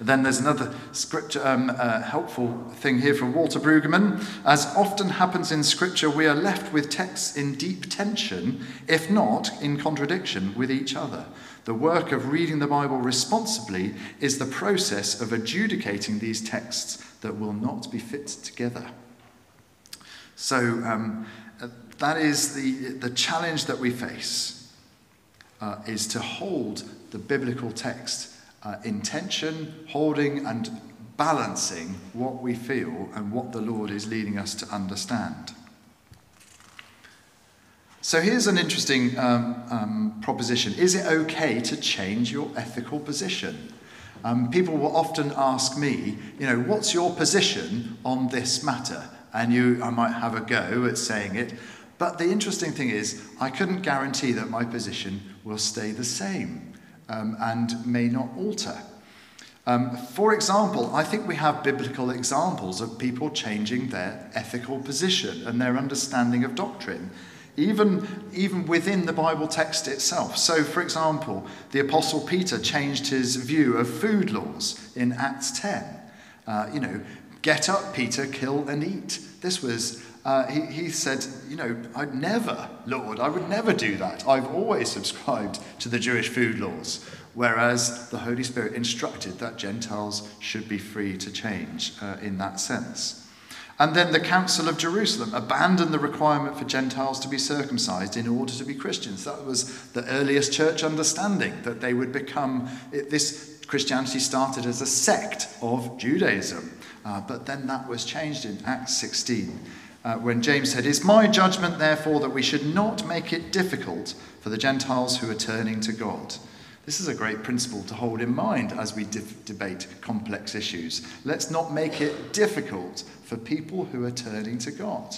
Then there's another scripture, um, uh, helpful thing here from Walter Brueggemann. As often happens in Scripture, we are left with texts in deep tension, if not in contradiction with each other. The work of reading the Bible responsibly is the process of adjudicating these texts that will not be fit together. So um, uh, that is the, the challenge that we face, uh, is to hold the biblical text uh, in tension, holding and balancing what we feel and what the Lord is leading us to understand. So here's an interesting um, um, proposition. Is it okay to change your ethical position? Um, people will often ask me, you know, what's your position on this matter? And you, I might have a go at saying it. But the interesting thing is, I couldn't guarantee that my position will stay the same um, and may not alter. Um, for example, I think we have biblical examples of people changing their ethical position and their understanding of doctrine even, even within the Bible text itself. So, for example, the Apostle Peter changed his view of food laws in Acts 10. Uh, you know, get up, Peter, kill and eat. This was, uh, he, he said, you know, I'd never, Lord, I would never do that. I've always subscribed to the Jewish food laws. Whereas the Holy Spirit instructed that Gentiles should be free to change uh, in that sense. And then the Council of Jerusalem abandoned the requirement for Gentiles to be circumcised in order to be Christians. That was the earliest church understanding, that they would become, this Christianity started as a sect of Judaism. Uh, but then that was changed in Acts 16. Uh, when James said, It's my judgment, therefore, that we should not make it difficult for the Gentiles who are turning to God. This is a great principle to hold in mind as we debate complex issues. Let's not make it difficult for people who are turning to God.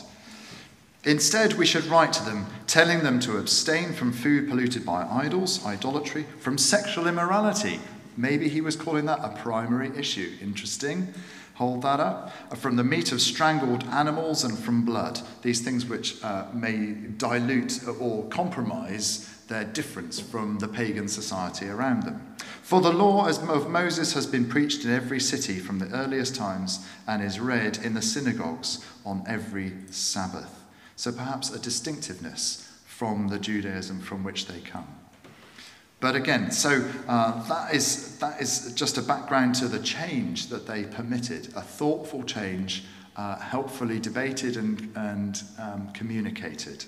Instead, we should write to them, telling them to abstain from food polluted by idols, idolatry, from sexual immorality. Maybe he was calling that a primary issue. Interesting. Hold that up. From the meat of strangled animals and from blood, these things which uh, may dilute or compromise their difference from the pagan society around them. For the law of Moses has been preached in every city from the earliest times and is read in the synagogues on every Sabbath. So perhaps a distinctiveness from the Judaism from which they come. But again, so uh, that, is, that is just a background to the change that they permitted, a thoughtful change, uh, helpfully debated and, and um, communicated.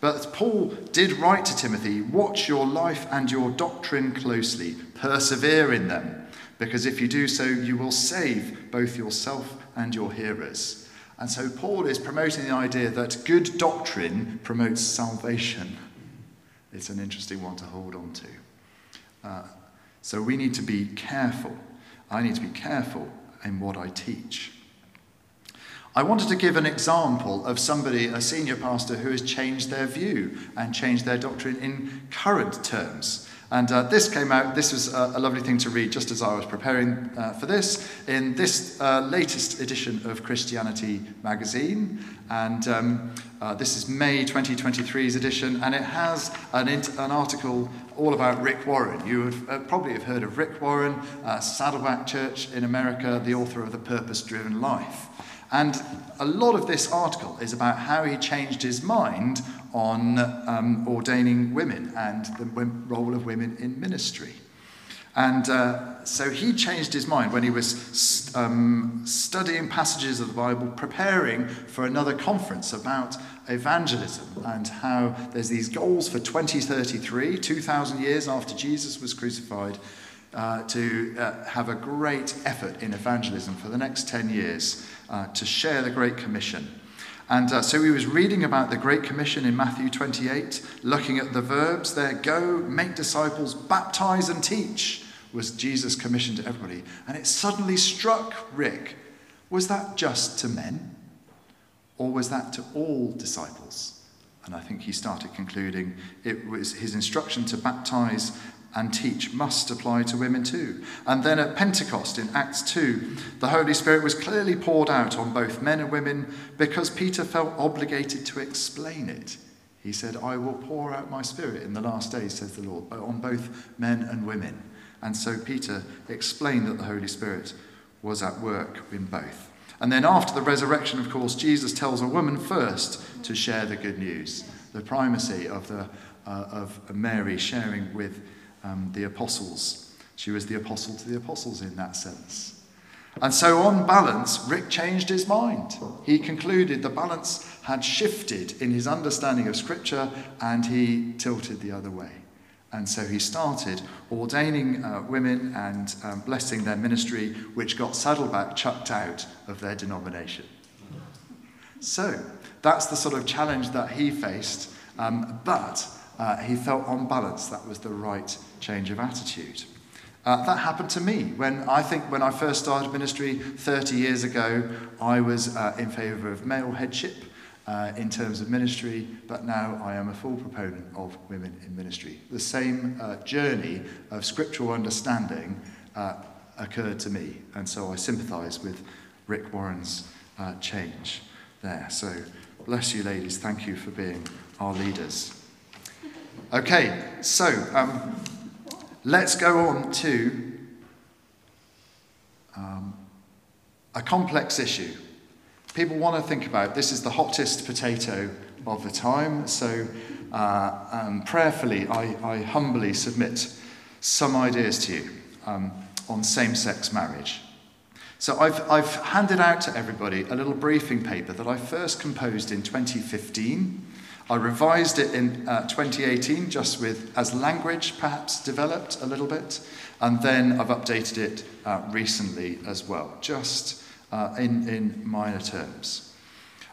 But Paul did write to Timothy watch your life and your doctrine closely, persevere in them, because if you do so, you will save both yourself and your hearers. And so Paul is promoting the idea that good doctrine promotes salvation. It's an interesting one to hold on to. Uh, so we need to be careful. I need to be careful in what I teach. I wanted to give an example of somebody, a senior pastor, who has changed their view and changed their doctrine in current terms. And uh, this came out, this was a, a, lovely thing to read just as I was preparing uh, for this, in this uh, latest edition of Christianity magazine. And um, uh, this is May 2023's edition, and it has an, an article all about Rick Warren. You would uh, probably have heard of Rick Warren, uh, Saddleback Church in America, the author of The Purpose Driven Life. And a lot of this article is about how he changed his mind on um, ordaining women and the role of women in ministry. And uh, so he changed his mind when he was um, studying passages of the Bible, preparing for another conference about evangelism and how there's these goals for 2033, 2,000 years after Jesus was crucified, uh, to uh, have a great effort in evangelism for the next 10 years uh, to share the Great Commission. And uh, so he was reading about the Great Commission in Matthew 28, looking at the verbs there go, make disciples, baptize, and teach was Jesus' commission to everybody. And it suddenly struck Rick was that just to men? Or was that to all disciples? And I think he started concluding it was his instruction to baptize and teach must apply to women too. And then at Pentecost in Acts 2, the Holy Spirit was clearly poured out on both men and women because Peter felt obligated to explain it. He said, I will pour out my spirit in the last days, says the Lord, on both men and women. And so Peter explained that the Holy Spirit was at work in both. And then after the resurrection, of course, Jesus tells a woman first to share the good news, the primacy of, the, uh, of Mary sharing with um, the apostles. She was the apostle to the apostles in that sense. And so, on balance, Rick changed his mind. He concluded the balance had shifted in his understanding of Scripture and he tilted the other way. And so he started ordaining uh, women and um, blessing their ministry, which got Saddleback chucked out of their denomination. So that's the sort of challenge that he faced. Um, but uh, he felt on balance that was the right change of attitude. Uh, that happened to me when I think when I first started ministry 30 years ago, I was uh, in favour of male headship uh, in terms of ministry, but now I am a full proponent of women in ministry. The same uh, journey of scriptural understanding uh, occurred to me, and so I sympathise with Rick Warren's change there. So bless you, ladies. Thank you for being our leaders. Okay, so um, let's go on to um, a complex issue. People want to think about this is the hottest potato of the time, so uh, prayerfully, I, I, humbly submit some ideas to you um, on same sex marriage. So I've, I've handed out to everybody a little briefing paper that I first composed in 2015. I revised it in uh, 2018 just with as language perhaps developed a little bit, and then I've updated it uh, recently as well, just uh, in, in minor terms.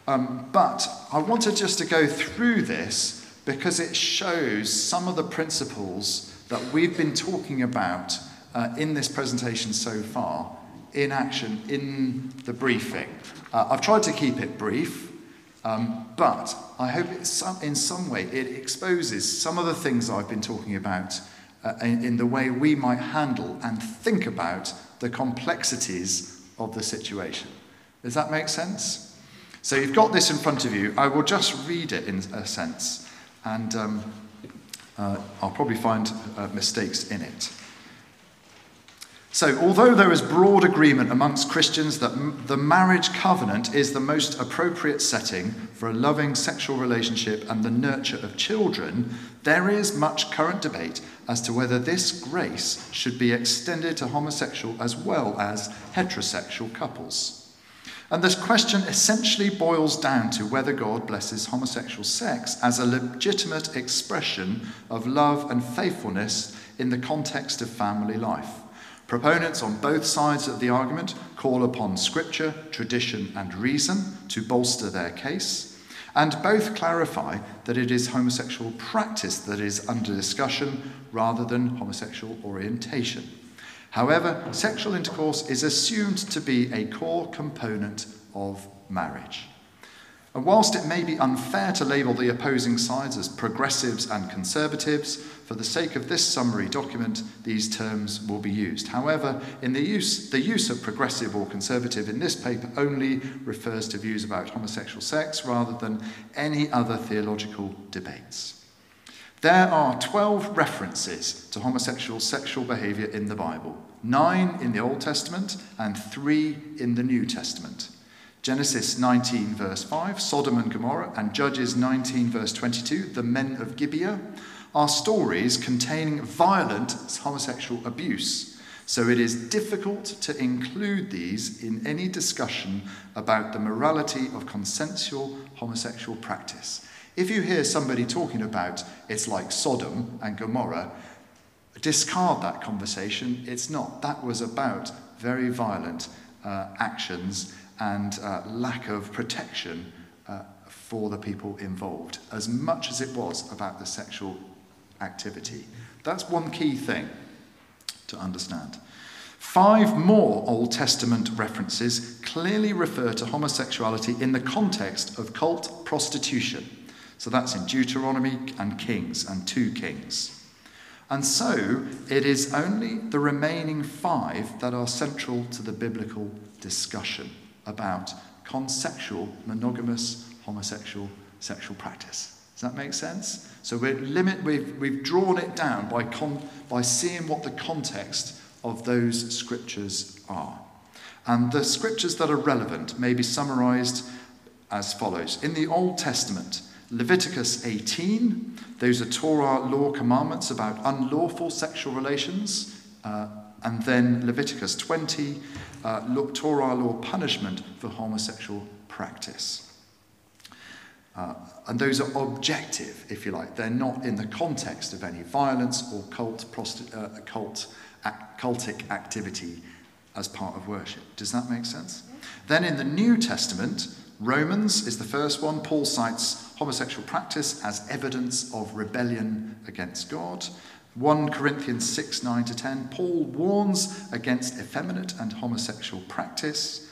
Um, but I wanted just to go through this because it shows some of the principles that we've been talking about uh, in this presentation so far in action in the briefing. Uh, I've tried to keep it brief. Um, but I hope some, in some way it exposes some of the things I've been talking about uh, in, in the way we might handle and think about the complexities of the situation. Does that make sense? So you've got this in front of you. I will just read it in a sense, and um, uh, I'll probably find uh, mistakes in it. So, although there is broad agreement amongst Christians that the marriage covenant is the most appropriate setting for a loving sexual relationship and the nurture of children, there is much current debate as to whether this grace should be extended to homosexual as well as heterosexual couples. And this question essentially boils down to whether God blesses homosexual sex as a legitimate expression of love and faithfulness in the context of family life. Proponents on both sides of the argument call upon scripture, tradition, and reason to bolster their case. And both clarify that it is homosexual practice that is under discussion rather than homosexual orientation. However, sexual intercourse is assumed to be a core component of marriage. And whilst it may be unfair to label the opposing sides as progressives and conservatives, for the sake of this summary document, these terms will be used. However, in the use, the use of progressive or conservative in this paper only refers to views about homosexual sex rather than any other theological debates. There are 12 references to homosexual sexual behaviour in the Bible, nine in the Old Testament and three in the New Testament. Genesis 19, verse 5, Sodom and Gomorrah, and Judges 19, verse 22, the men of Gibeah, are stories containing violent homosexual abuse. So it is difficult to include these in any discussion about the morality of consensual homosexual practice. If you hear somebody talking about it's like Sodom and Gomorrah, discard that conversation. It's not. That was about very violent uh, actions and uh, lack of protection uh, for the people involved, as much as it was about the sexual activity. That's one key thing to understand. Five more Old Testament references clearly refer to homosexuality in the context of cult prostitution. So that's in Deuteronomy and Kings and 2 Kings. And so it is only the remaining five that are central to the biblical discussion about consensual, monogamous, homosexual sexual practice. Does that make sense? So we're limit, we've, we've drawn it down by, con, by seeing what the context of those scriptures are. And the scriptures that are relevant may be summarized as follows. In the Old Testament, Leviticus 18, those are Torah law commandments about unlawful sexual relations. Uh, and then Leviticus 20, uh, Torah law punishment for homosexual practice. Uh, and those are objective, if you like. They're not in the context of any violence or cult, uh, cult cultic activity as part of worship. Does that make sense? Then in the New Testament, Romans is the first one. Paul cites homosexual practice as evidence of rebellion against God. 1 Corinthians 6 9 to 10, Paul warns against effeminate and homosexual practice.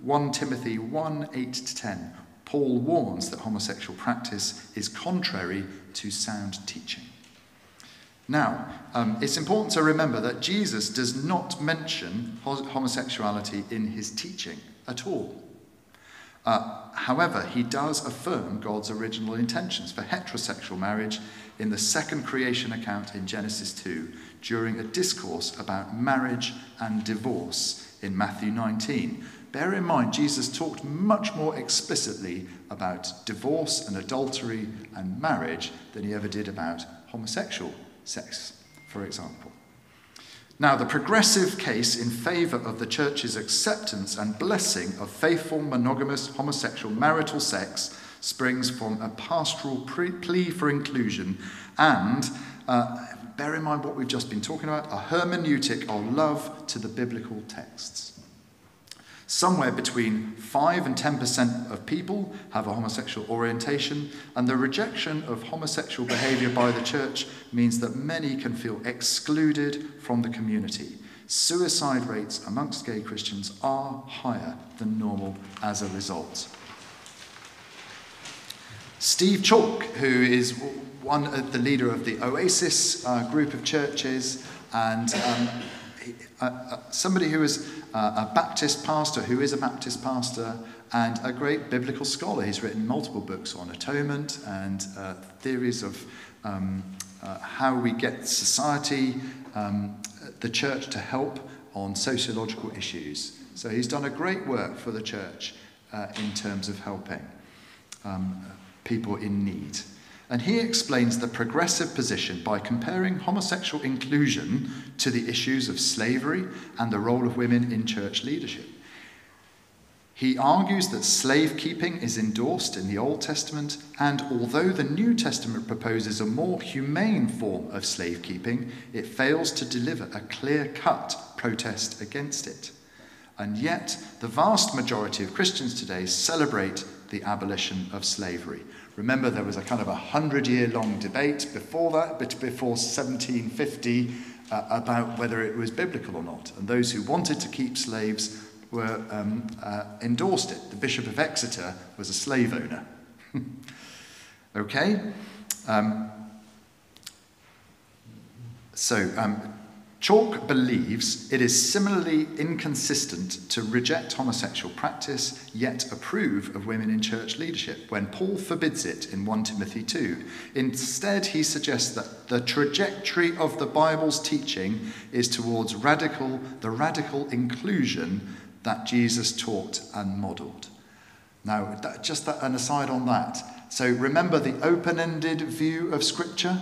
1 Timothy 1 8 to 10, Paul warns that homosexual practice is contrary to sound teaching. Now, um, it's important to remember that Jesus does not mention homosexuality in his teaching at all. Uh, however, he does affirm God's original intentions for heterosexual marriage in the second creation account in Genesis 2 during a discourse about marriage and divorce in Matthew 19. Bear in mind, Jesus talked much more explicitly about divorce and adultery and marriage than he ever did about homosexual sex, for example. Now, the progressive case in favour of the church's acceptance and blessing of faithful monogamous homosexual marital sex springs from a pastoral plea for inclusion and, uh, bear in mind what we've just been talking about, a hermeneutic of love to the biblical texts. Somewhere between 5 and 10% of people have a homosexual orientation, and the rejection of homosexual behaviour by the church means that many can feel excluded from the community. Suicide rates amongst gay Christians are higher than normal as a result. Steve Chalke, who is one of the leader of the Oasis uh, group of churches, and um, he, uh, uh, somebody who is uh, a Baptist pastor, who is a Baptist pastor, and a great biblical scholar. He's written multiple books on atonement and uh, theories of um, how we get society, um, the church to help on sociological issues. So he's done a great work for the church in terms of helping. People in need. And he explains the progressive position by comparing homosexual inclusion to the issues of slavery and the role of women in church leadership. He argues that slave keeping is endorsed in the Old Testament, and although the New Testament proposes a more humane form of slave keeping, it fails to deliver a clear cut protest against it. And yet, the vast majority of Christians today celebrate the abolition of slavery. Remember, there was a kind of a hundred year long debate before that, but before 1750, uh, about whether it was biblical or not. And those who wanted to keep slaves were um, uh, endorsed it. The Bishop of Exeter was a slave owner. okay? Um, so, um, Chalke believes it is similarly inconsistent to reject homosexual practice yet approve of women in church leadership when Paul forbids it in 1 Timothy 2. Instead, he suggests that the trajectory of the Bible's teaching is towards radical the radical inclusion that Jesus taught and modeled. Now, that, just that, an aside on that. So remember the open-ended view of scripture?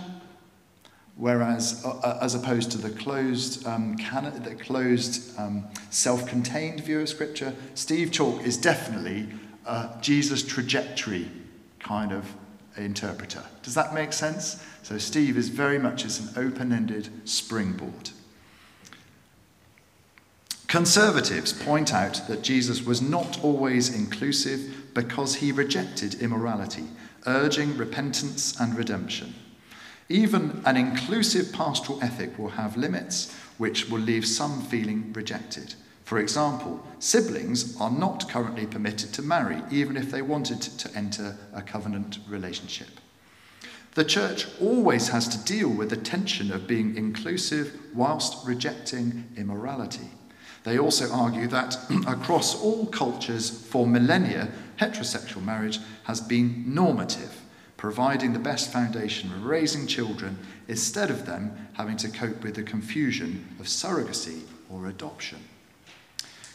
Whereas uh, uh, as opposed to the closed, um, the closed um, self-contained view of Scripture, Steve Chalke is definitely a Jesus trajectory kind of interpreter. Does that make sense? So Steve is very much as an open-ended springboard. Conservatives point out that Jesus was not always inclusive because he rejected immorality, urging repentance and redemption. Even an inclusive pastoral ethic will have limits which will leave some feeling rejected. For example, siblings are not currently permitted to marry, even if they wanted to enter a covenant relationship. The church always has to deal with the tension of being inclusive whilst rejecting immorality. They also argue that across all cultures for millennia, heterosexual marriage has been normative providing the best foundation for raising children instead of them having to cope with the confusion of surrogacy or adoption.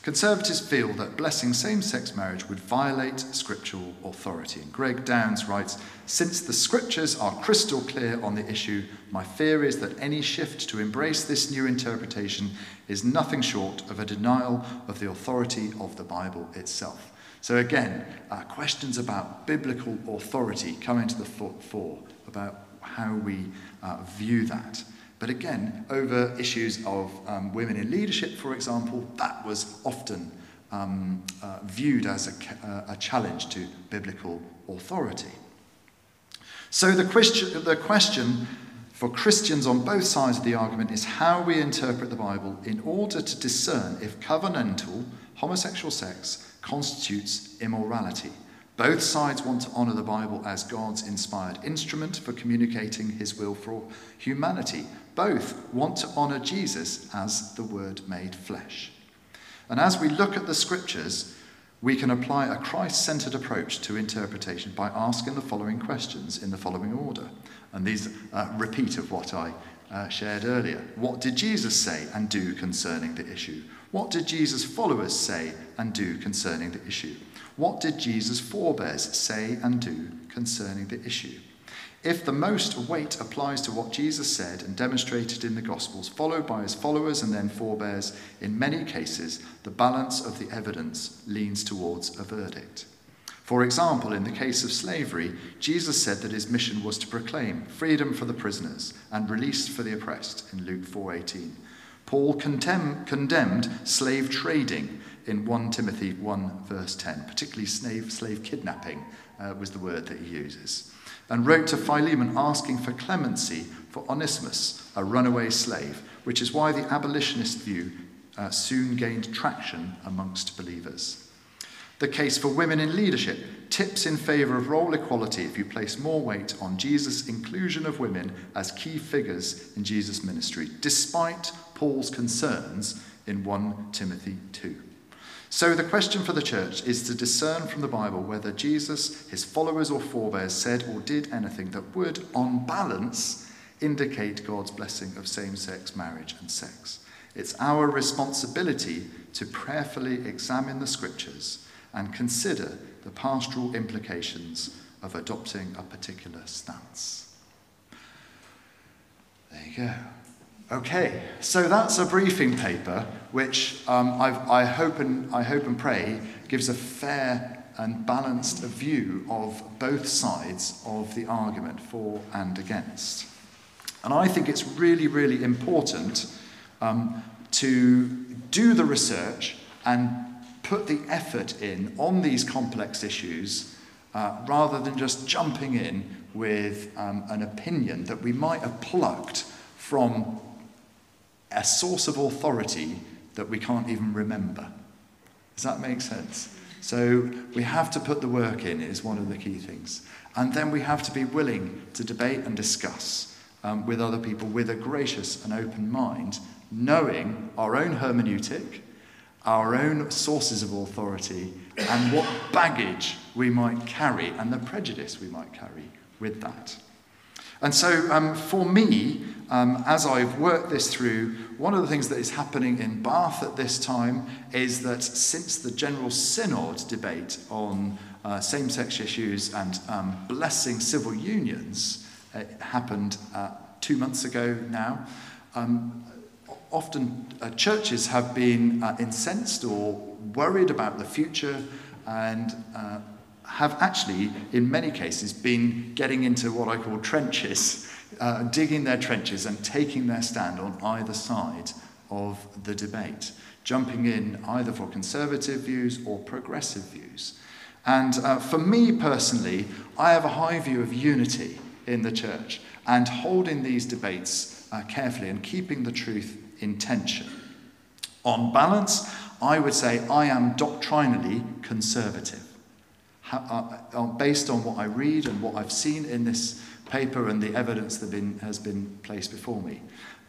Conservatives feel that blessing same sex marriage would violate scriptural authority. And Greg Downs writes Since the scriptures are crystal clear on the issue, my fear is that any shift to embrace this new interpretation is nothing short of a denial of the authority of the Bible itself. So, again, uh, questions about biblical authority come into the fore about how we uh, view that. But again, over issues of um, women in leadership, for example, that was often um, uh, viewed as a, uh, a challenge to biblical authority. So the question, the question for Christians on both sides of the argument is how we interpret the Bible in order to discern if covenantal homosexual sex constitutes immorality. Both sides want to honour the Bible as God's inspired instrument for communicating his will for humanity. Both want to honour Jesus as the Word made flesh. And as we look at the scriptures, we can apply a Christ centered approach to interpretation by asking the following questions in the following order. And these uh, repeat of what I uh, shared earlier. What did Jesus say and do concerning the issue? What did Jesus' followers say and do concerning the issue? What did Jesus' forebears say and do concerning the issue? If the most weight applies to what Jesus said and demonstrated in the Gospels, followed by his followers and then forebears, in many cases, the balance of the evidence leans towards a verdict. For example, in the case of slavery, Jesus said that his mission was to proclaim freedom for the prisoners and release for the oppressed in Luke 4:18. Paul condemn, condemned slave trading in 1 Timothy 1, verse 10, particularly slave, slave kidnapping uh, was the word that he uses, and wrote to Philemon asking for clemency for Onesimus, a runaway slave, which is why the abolitionist view uh, soon gained traction amongst believers. The case for women in leadership tips in favour of role equality if you place more weight on Jesus' inclusion of women as key figures in Jesus' ministry, despite Paul's concerns in 1 Timothy 2. So, the question for the church is to discern from the Bible whether Jesus, his followers, or forebears said or did anything that would, on balance, indicate God's blessing of same sex marriage and sex. It's our responsibility to prayerfully examine the scriptures and consider the pastoral implications of adopting a particular stance. There you go. Okay, so that's a briefing paper which um, i hope and, I hope and pray gives a fair and balanced view of both sides of the argument for and against. And I think it's really, really important um, to do the research and put the effort in on these complex issues uh, rather than just jumping in with um, an opinion that we might have plucked from a source of authority that we can't even remember. Does that make sense? So we have to put the work in, is one of the key things. And then we have to be willing to debate and discuss um, with other people with a gracious and open mind, knowing our own hermeneutic, our own sources of authority, and what baggage we might carry and the prejudice we might carry with that. And so, um, for me, um, as I've worked this through, one of the things that is happening in Bath at this time is that since the General Synod debate on uh, same sex issues and um, blessing civil unions it happened uh, two months ago now, um, often uh, churches have been uh, incensed or worried about the future and uh, have actually, in many cases, been getting into what I call trenches, uh, digging their trenches and taking their stand on either side of the debate, jumping in either for conservative views or progressive views. And uh, for me personally, I have a high view of unity in the church and holding these debates uh, carefully and keeping the truth in tension. On balance, I would say I am doctrinally conservative. Uh, uh, based on what I read and what I've seen in this paper and the evidence that been, has been placed before me.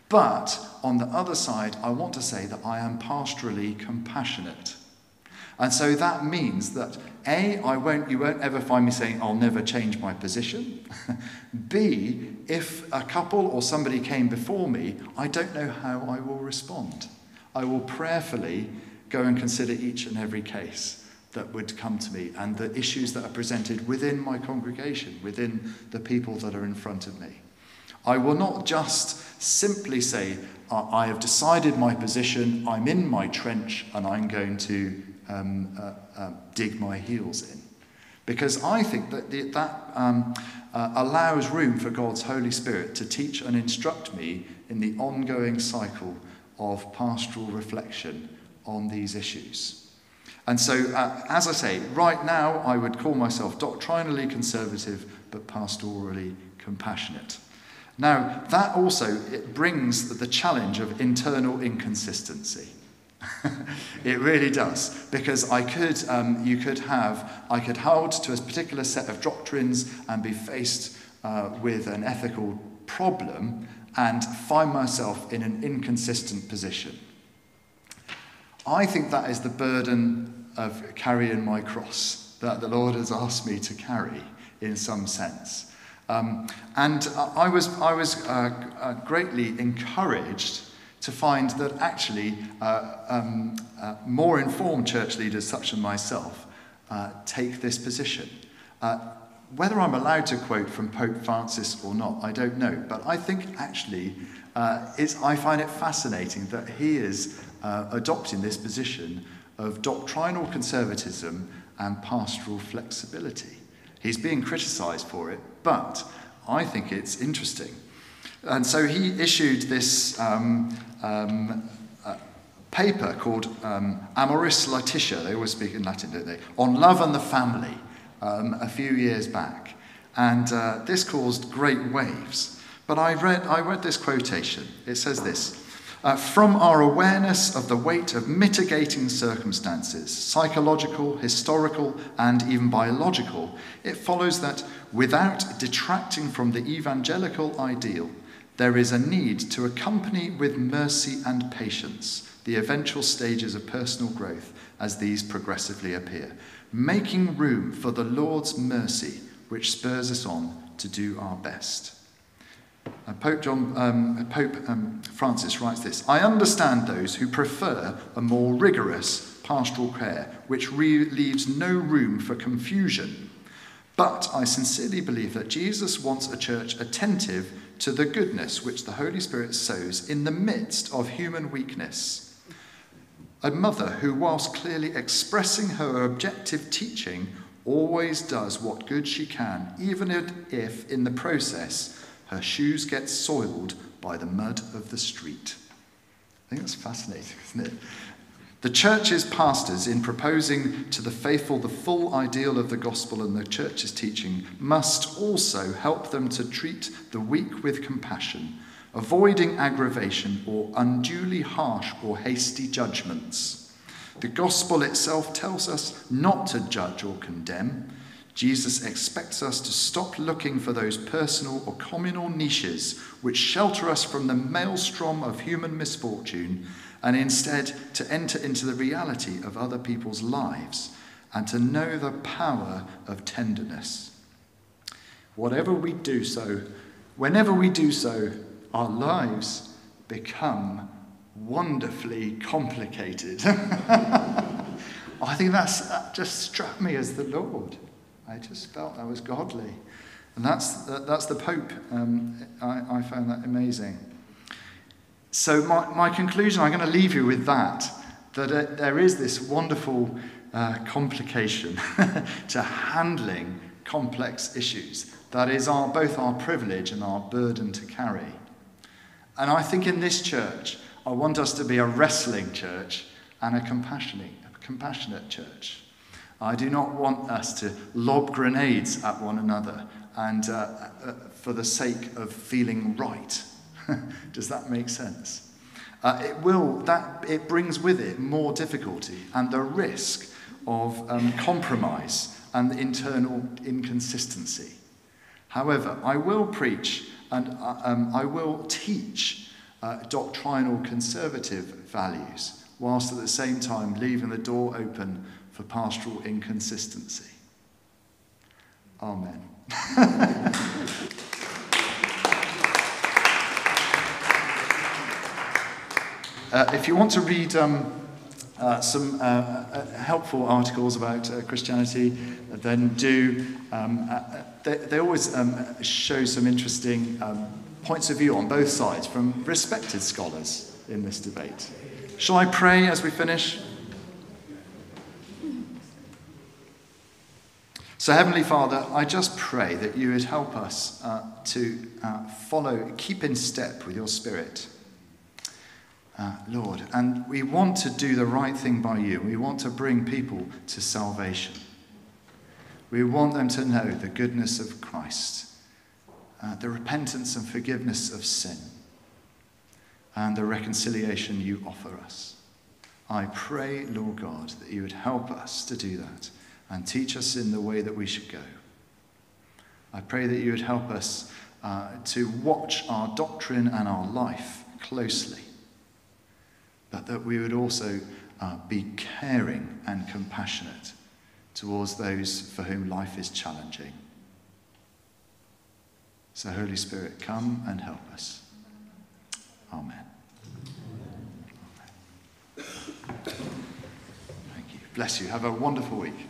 But on the other side, I want to say that I am pastorally compassionate. And so that means that A, I won't, you won't ever find me saying, I'll never change my position. B, if a couple or somebody came before me, I don't know how I will respond. I will prayerfully go and consider each and every case that would come to me and the issues that are presented within my congregation, within the people that are in front of me. I will not just simply say, I have decided my position, I'm in my trench, and I'm going to um, uh, uh, dig my heels in. Because I think that the, that um, uh, allows room for God's Holy Spirit to teach and instruct me in the ongoing cycle of pastoral reflection on these issues. And so, uh, as I say, right now I would call myself doctrinally conservative but pastorally compassionate. Now, that also it brings the challenge of internal inconsistency. it really does, because I could, um, you could have, I could hold to a particular set of doctrines and be faced uh, with an ethical problem and find myself in an inconsistent position. I think that is the burden of carrying my cross that the Lord has asked me to carry in some sense. Um, and I was, I was uh, uh, greatly encouraged to find that actually uh, um, uh, more informed church leaders, such as myself, uh, take this position. Uh, whether I'm allowed to quote from Pope Francis or not, I don't know. But I think actually, I find it fascinating that he is adopting this position of doctrinal conservatism and pastoral flexibility. He's being criticized for it, but I think it's interesting. And so he issued this um, um, uh, paper called um, Amoris Laetitia, they always speak in Latin, don't they, on love and the family um, a few years back. And uh, this caused great waves. But I read, I read this quotation. It says this uh, from our awareness of the weight of mitigating circumstances, psychological, historical, and even biological, it follows that without detracting from the evangelical ideal, there is a need to accompany with mercy and patience the eventual stages of personal growth as these progressively appear, making room for the Lord's mercy, which spurs us on to do our best. Uh, Pope, John, um, Pope um, Francis writes this I understand those who prefer a more rigorous pastoral care, which re- leaves no room for confusion. But I sincerely believe that Jesus wants a church attentive to the goodness which the Holy Spirit sows in the midst of human weakness. A mother who, whilst clearly expressing her objective teaching, always does what good she can, even if in the process her shoes get soiled by the mud of the street. I think that's fascinating, isn't it? The church's pastors, in proposing to the faithful the full ideal of the gospel and the church's teaching, must also help them to treat the weak with compassion, avoiding aggravation or unduly harsh or hasty judgments. The gospel itself tells us not to judge or condemn. Jesus expects us to stop looking for those personal or communal niches which shelter us from the maelstrom of human misfortune and instead to enter into the reality of other people's lives and to know the power of tenderness. Whatever we do so, whenever we do so, our lives become wonderfully complicated. I think that's, that just struck me as the Lord. I just felt that was godly. And that's, that's the Pope. Um, I, I found that amazing. So, my, my conclusion, I'm going to leave you with that that there is this wonderful uh, complication to handling complex issues that is our, both our privilege and our burden to carry. And I think in this church, I want us to be a wrestling church and a compassionate, a compassionate church. I do not want us to lob grenades at one another and uh, uh, for the sake of feeling right. Does that make sense? Uh, it will, that, it brings with it more difficulty and the risk of um, compromise and internal inconsistency. However, I will preach and uh, um, I will teach uh, doctrinal conservative values, whilst at the same time leaving the door open for pastoral inconsistency. Amen. Uh, if you want to read um, uh, some uh, uh helpful articles about uh, Christianity, then do. Um, uh, they, they, always um, show some interesting um, points of view on both sides from respected scholars in this debate. Shall I pray as we finish? So, Heavenly Father, I just pray that you would help us to follow, keep in step with your Spirit uh, Lord. And we want to do the right thing by you. We want to bring people to salvation. We want them to know the goodness of Christ, uh, the repentance and forgiveness of sin, and the reconciliation you offer us. I pray, Lord God, that you would help us to do that and teach us in the way that we should go. I pray that you would help us uh, to watch our doctrine and our life closely but that we would also uh, be caring and compassionate towards those for whom life is challenging. So, Holy Spirit, come and help us. Amen. Amen. Thank you. Bless you. Have a wonderful week.